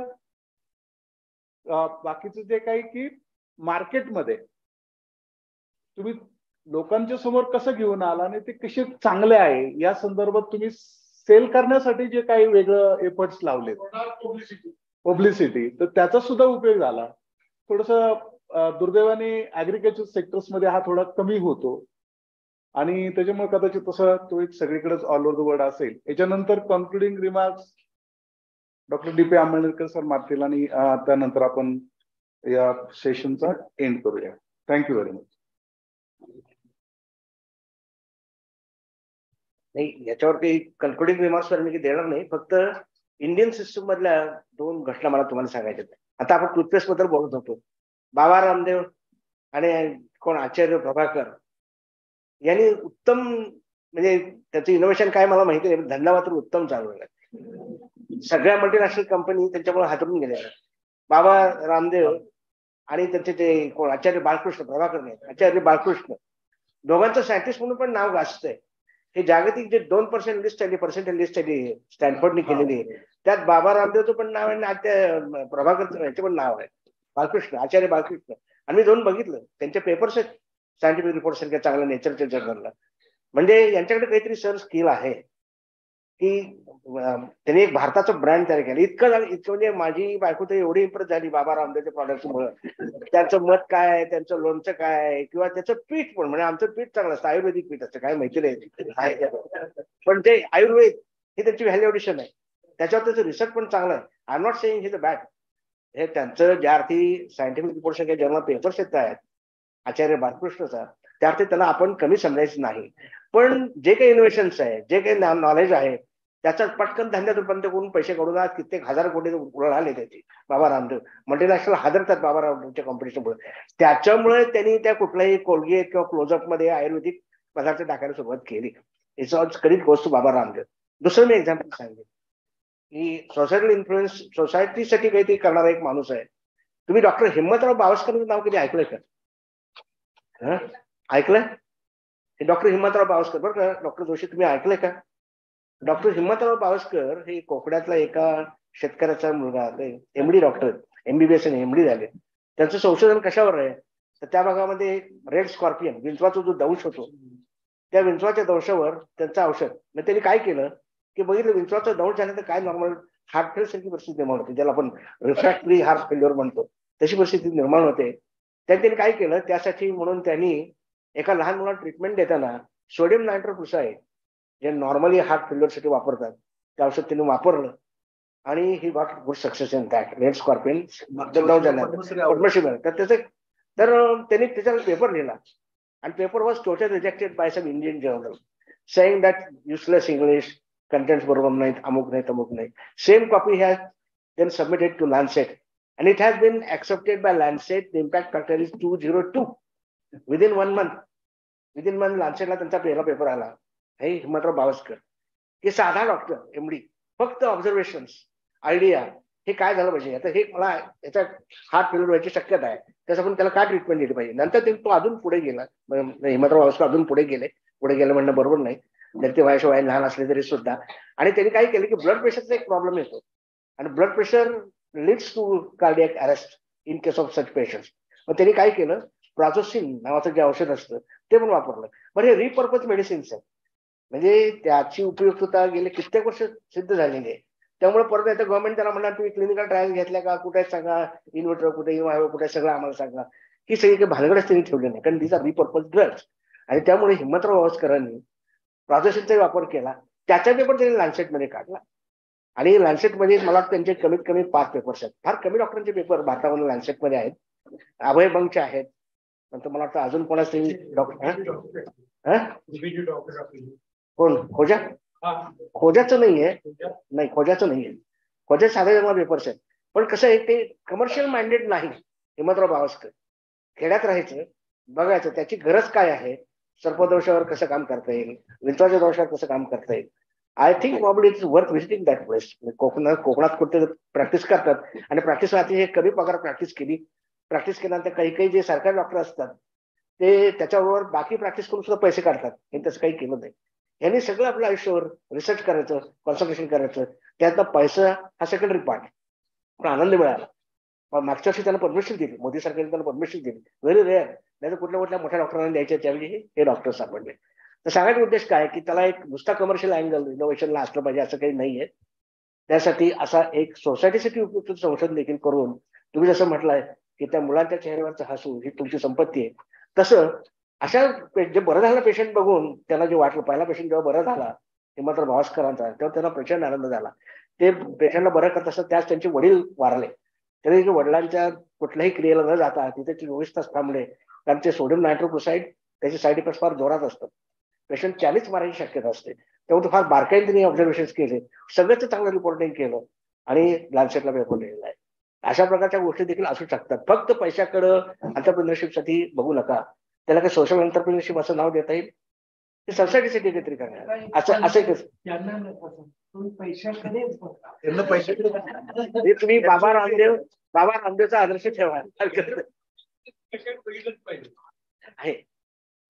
बाकीचं जे काही की मार्केटमध्ये तुम्ही लोकांच्या समोर कसं घेऊन आला आणि ते कसे चांगले आहे या संदर्भात तुम्ही सेल करण्यासाठी जे काही वेगळं एफर्ट्स लावलेत. पब्लिसिटी पब्लिसिटी तर त्याचा सुद्धा उपयोग झाला. थोडस दुर्दैवाने ऍग्रिकल्चर सेक्टर्समध्ये हा थोडा कमी होतो. आणि त्याच्यामुळे कदाचित तसं तो एक सगळीकडेच ऑल ओव्हर द वर्ल्ड असेल. याच्यानंतर concluding remarks doctor D P Ambedkar sir मारतील आणि त्यानंतर आपण या सेशनचा एंड करूया. थँक्यू व्हेरी मच नाही याच्यावरती कन्क्लुडिंग रिमार्क्स मी देणार नाही फक्त इंडियन सिस्टम मधल्या दोन घटना मला तुम्हाला सांगायच्या आहेत. आता आपण टूथपेस्टबद्दल बोलत होतो. बाबा रामदेव आणि कोण? आचार्य प्रभाकर यांनी उत्तम म्हणजे त्याचं इनोव्हेशन काय मला माहिती नाही धंदा मात्र उत्तम चालू आहे. सगळ्या मल्टीनॅशनल कंपनी त्यांच्यामुळे हातरून गेल्या. बाबा रामदेव आणि त्यांचे ते कोण आचार्य बाळकृष्ण प्रभाकर नाही आचार्य बाळकृष्ण दोघांचं सायंटिस्ट म्हणून पण नाव गाजतंय. हे जागतिक जे दोन पर्सेंट लिस्ट आहे पर्सेंटेज लिस्ट आहे स्टॅनफोर्डने केलेली आहे त्यात बाबा रामदेवचं पण नाव आहे आणि प्रभाकर यांचे पण नाव आहे. बालकृष्ण आचार्य बालकृष्ण आणि मी जाऊन बघितलं. त्यांचे पेपर्स आहेत. सायंटिफिक रिपोर्ट सारख्या चांगल्या नेचरच्या जर्नलला म्हणजे यांच्याकडे काहीतरी सर स्किल आहे. की त्यांनी एक भारताचं ब्रँड तयार केलं. इतकं झालं इतकं म्हणजे माझी बायको तर एवढी इम्प्रेस झाली बाबा रामदेवच्या प्रॉडक्टमुळे त्यांचं मत काय आहे? त्यांचं लोणचं काय आहे? किंवा त्याचं पीठ पण म्हणजे आमचं पीठ चांगलं असतं आयुर्वेदिक पीठ असतं काय माहिती नाही पण ते आयुर्वेद हे त्यांची व्हॅल्युएडिशन आहे. त्याच्यावर त्याचं रिसर्च पण चांगलं आहे. I am not saying his a bad हे त्यांचं ज्या अर्थी सायंटिफिक रिपोर्ट काही जर्नल पेपर्स येत आहेत आचार्य बालकृष्णचा त्या अर्थी त्याला आपण कमी समजायचं नाही. पण जे काही इनोव्हेशन्स आहे जे काही नॉलेज आहे त्याचा पटकन धंद्यात रूपांतर करून पैसे काढून आज कित्येक हजार कोटी उडाले त्याचे. बाबा रामदेव मल्टीनॅशनल हादरतात बाबा रामदेवच्या कॉम्पिटिशनमुळे त्याच्यामुळे त्यांनी त्या कुठल्याही कोलगेट किंवा क्लोजअपमध्ये आयुर्वेदिक पदार्थ टाकायला सुरुवात केली. इट्स ऑल करीत गोष्ट बाबा रामदेव. दुसरं मी एक्झाम्पल सांगेन. की सोसायटल इन्फ्लुएन्स सोसायटीसाठी काहीतरी करणारा एक माणूस आहे. तुम्ही डॉक्टर हिम्मतराव बावस्करांचं नाव कधी ऐकलंय का? ऐकलंय? हे डॉक्टर हिम्मतराव बावस्कर. बरं का डॉक्टर जोशी तुम्ही ऐकलंय का? डॉक्टर हिम्मतराव पावसकर हे कोकणातला एका शेतकऱ्याचा मुलगा एमडी डॉक्टर एमबीबीएस आणि एमडी झाले. त्यांचं संशोधन कशावर आहे? तर त्या भागामध्ये रेड स्कॉर्पियन विंचवाचा जो दंश होतो त्या विंचवाच्या दंशावर त्यांचं औषध. मग त्यांनी काय केलं? की बघितलं विंचवाचा दंश झाल्यानंतर काय नॉर्मल हार्ट फेल सारखी परिस्थिती निर्माण होते ज्याला आपण रिफ्रॅक्टरी हार्ट फेल्युअर म्हणतो. तशी परिस्थिती निर्माण होते. त्यांनी काय केलं? त्यासाठी म्हणून त्यांनी एका लहान मुलाला ट्रीटमेंट देताना सोडियम नायट्रोक्लोसाईड जे नॉर्मली हार्ट फेल्युअरसाठी वापरतात ते औषध त्यांनी वापरलं. आणि he got good success in that red scorpion Padmashri तर त्याचे तर त्यांनी त्याच्यावर पेपर लिहिला. आणि paper was total rejected by some Indian journal saying that useless English contents बरोबर नाहीत अमुक नाहीत अमुक नाही same copy has then submitted to Lancet and it has been accepted by Lancet. The impact factor is 202 within one month. Within one Lancetला त्यांचा पहिला paper आला. हे हिमंतराव बावस्कर. हे साधा डॉक्टर एमडी फक्त ऑब्झर्वेशन आयडिया हे काय झालं पाहिजे? आता हे मला याचा हार्ट फेल्युअर व्हायची शक्यता आहे. त्याचं पण त्याला काय ट्रीटमेंट दिली पाहिजे? नंतर ते तो अजून पुढे गेला. हिमंतराव हिम्मतराव बावस्कर अजून पुढे गेले. पुढे गेलं म्हणणं बरोबर नाही. जर ते वयाशिवाय लहान असले तरी सुद्धा. आणि त्यांनी काय केलं की ब्लड प्रेशरचा एक प्रॉब्लेम येतो. आणि blood pressure leads to cardiac arrest in case of such patient मग त्यांनी काय केलं? प्राझोसिन नावाचं जे औषध असतं ते पण वापरलं. बरं हे रिपर्पज मेडिसिन्स आहे म्हणजे त्याची उपयुक्तता गेले कित्येक वर्ष सिद्ध झालेली आहे. त्यामुळे परत येतं गव्हर्नमेंट त्याला म्हणणार तुम्ही क्लिनिकल ट्रायल घेतल्या का? कुठे सांगा? इन्व्हर्टर कुठे? कुठे? सगळं आम्हाला सांगा. ही सगळी काही भानगडच त्यांनी ठेवली नाही. कारण दिस रिपर्पज ड्रग्स आणि त्यामुळे हिम्मतराव वावस्करांनी प्राझोसिनचा वापर केला. त्याचा पेपर त्यांनी लॅन्सेटमध्ये काढला. आणि लॅन्सेटमध्ये मला वाटतं त्यांचे कमीत कमी पाच पेपर्स आहेत. फार कमी डॉक्टरांचे पेपर भारतामध्ये लॅन्सेटमध्ये आहेत. अभय बंगचे आहेत. नंतर मला वाटतं अजून कोणाचे डॉक्टर कोण खोजा? खोजाचं नाहीये नाही खोजाचं नाहीये खोजा साधे जमा पेपर्स आहेत पण कसं आहे ते कमर्शियल माइंडेड नाही हिमतराव बावस्कर. खेड्यात राहायचं बघायचं त्याची गरज काय आहे? सर्पदोषावर कसं काम करता येईल? विंचवाच्या दोषावर कसं काम करता येईल? I think probably it's worth visiting that place कोकणात कोकणात कुठे प्रॅक्टिस करतात. आणि प्रॅक्टिस हे कमी पगार प्रॅक्टिस केली. प्रॅक्टिस केल्यानंतर काही काही जे सरकारी डॉक्टर असतात ते त्याच्याबरोबर बाकी प्रॅक्टिस करून सुद्धा पैसे काढतात. हे तसं काही केलं नाही. यांनी सगळं आपलं आयुष्यावर रिसर्च करायचं कॉन्सन्ट्रेशन करायचं. त्यातला पैसा हा सेकंडरी पार्ट पण आनंद मिळाला. पण मागच्या वर्षी त्यांना परमिशन दिली. मोदी सरकारने त्यांना परमिशन दिली. व्हेरी रेअर नाही तर कुठल्या कुठल्या मोठ्या डॉक्टरांना द्यायच्या त्यावेळी हे डॉक्टर सापडले. तर सांगायचा उद्देश काय की त्याला एक नुसता कमर्शियल अँगल इनोव्हेशनला असलं पाहिजे असं काही नाहीये. त्यासाठी असा एक सोसायटीसाठी उपयुक्त संशोधन देखील करून तुम्ही जसं म्हटलंय की त्या मुलांच्या चेहऱ्यावरचं हसू ही तुमची संपत्ती आहे. तसं अशा जे बरं झालं पेशंट बघून त्यांना जे वाटलं पहिला पेशंट जेव्हा बरं झाला ते मात्र भावस्करांचा तेव्हा त्यांना प्रचंड आनंद झाला. ते पेशंटला बरं करत असतात त्याच त्यांचे वडील वारले. तरी वडिलांच्या कुठल्याही क्रियेला न जाता तिथे चोवीस तास थांबले. कारण ते सोडियम नायट्रोक्लोसाईड त्याचे साईड इफेक्ट फार जोरात असतात. पेशंट चॅलेंज मारायची शक्यता असते. तेव्हा त्यामुळे फार बारकाईने त्यांनी ऑब्झर्वेशन केले. सगळ्याच चांगलं रिपोर्टिंग केलं आणि लालसेटला पेपर लिहिलेला आहे. अशा प्रकारच्या गोष्टी देखील असू शकतात. फक्त पैशाकडं साठी बघू नका. त्याला काही सोशल एंटरप्रिनरशिप असं नाव देता येईल? ते सोसायटीसाठी काहीतरी करणार. असं असं तुम्ही बाबा रामदेव बाबा रामदेवचा आदर्श ठेवा. आहे.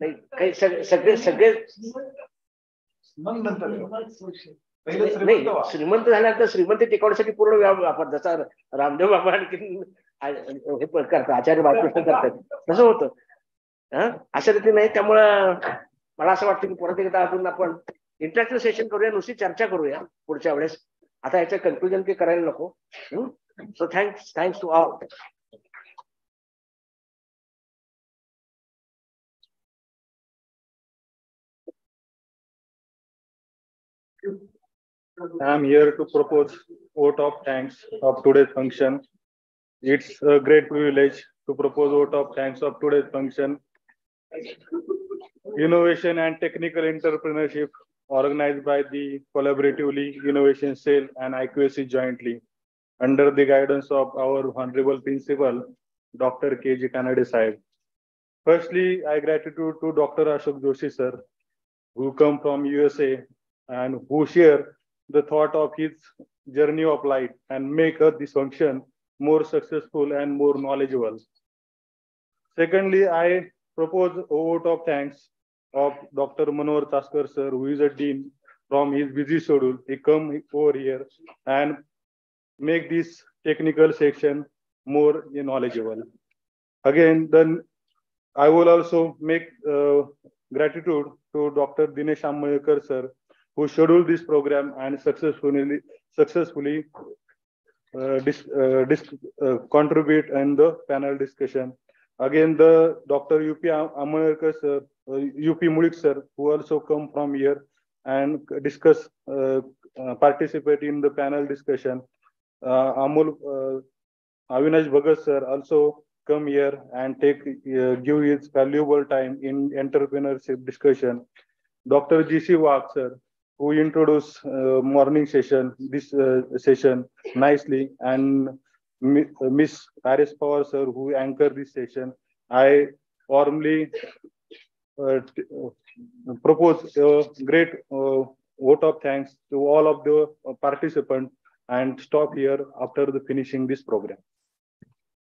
नाही काही सगळे सगळे नाही श्रीमंत झाल्यानंतर श्रीमंत टिकवण्यासाठी पूर्ण व्याप वापर जसा रामदेव बाबा हे करतात आचार्य बालकृष्ण करतात. तसं होतं. हा अशा रीतीने त्यामुळं मला असं वाटतं की परत एकदा अजून आपण इंटरॅक्टिव्ह सेशन करूया नुसती चर्चा करूया पुढच्या वेळेस आता याचं कन्क्लुजन काही करायला नको so thanks thanks to all I am here to propose vote of thanks of today's function. It's a great privilege to propose vote of thanks of today's function. Innovation and technical entrepreneurship organized by the collaboratively innovation cell and IQAC jointly under the guidance of our honorable principal, Dr. K.G. Kanade Sahib. Firstly, I gratitude to Dr. Ashok Joshi sir, who come from USA and who share the thought of his journey of life and make this function more successful and more knowledgeable. Secondly, I propose a vote of thanks of Dr. Manohar Taskar sir, who is a dean from his busy schedule. He come over here and make this technical section more knowledgeable. Again, then I will also make uh, gratitude to Dr. Dinesh Amalnerkar sir, who scheduled this program and successfully successfully uh, dis, uh, dis, uh, contribute in the panel discussion. Again, the Dr. UP Amalnerkar sir, UP Mulik sir, who also come from here and discuss, uh, uh, participate in the panel discussion. Uh, Amul Avinash Bhagat sir also come here and take give his valuable time in entrepreneurship discussion. Dr. G.C. Wak sir, who introduced uh, morning session, this uh, session nicely, and Miss Paris Power sir, who anchored this session. I warmly uh, propose a great uh, vote of thanks to all of the participants and stop here after the finishing this program.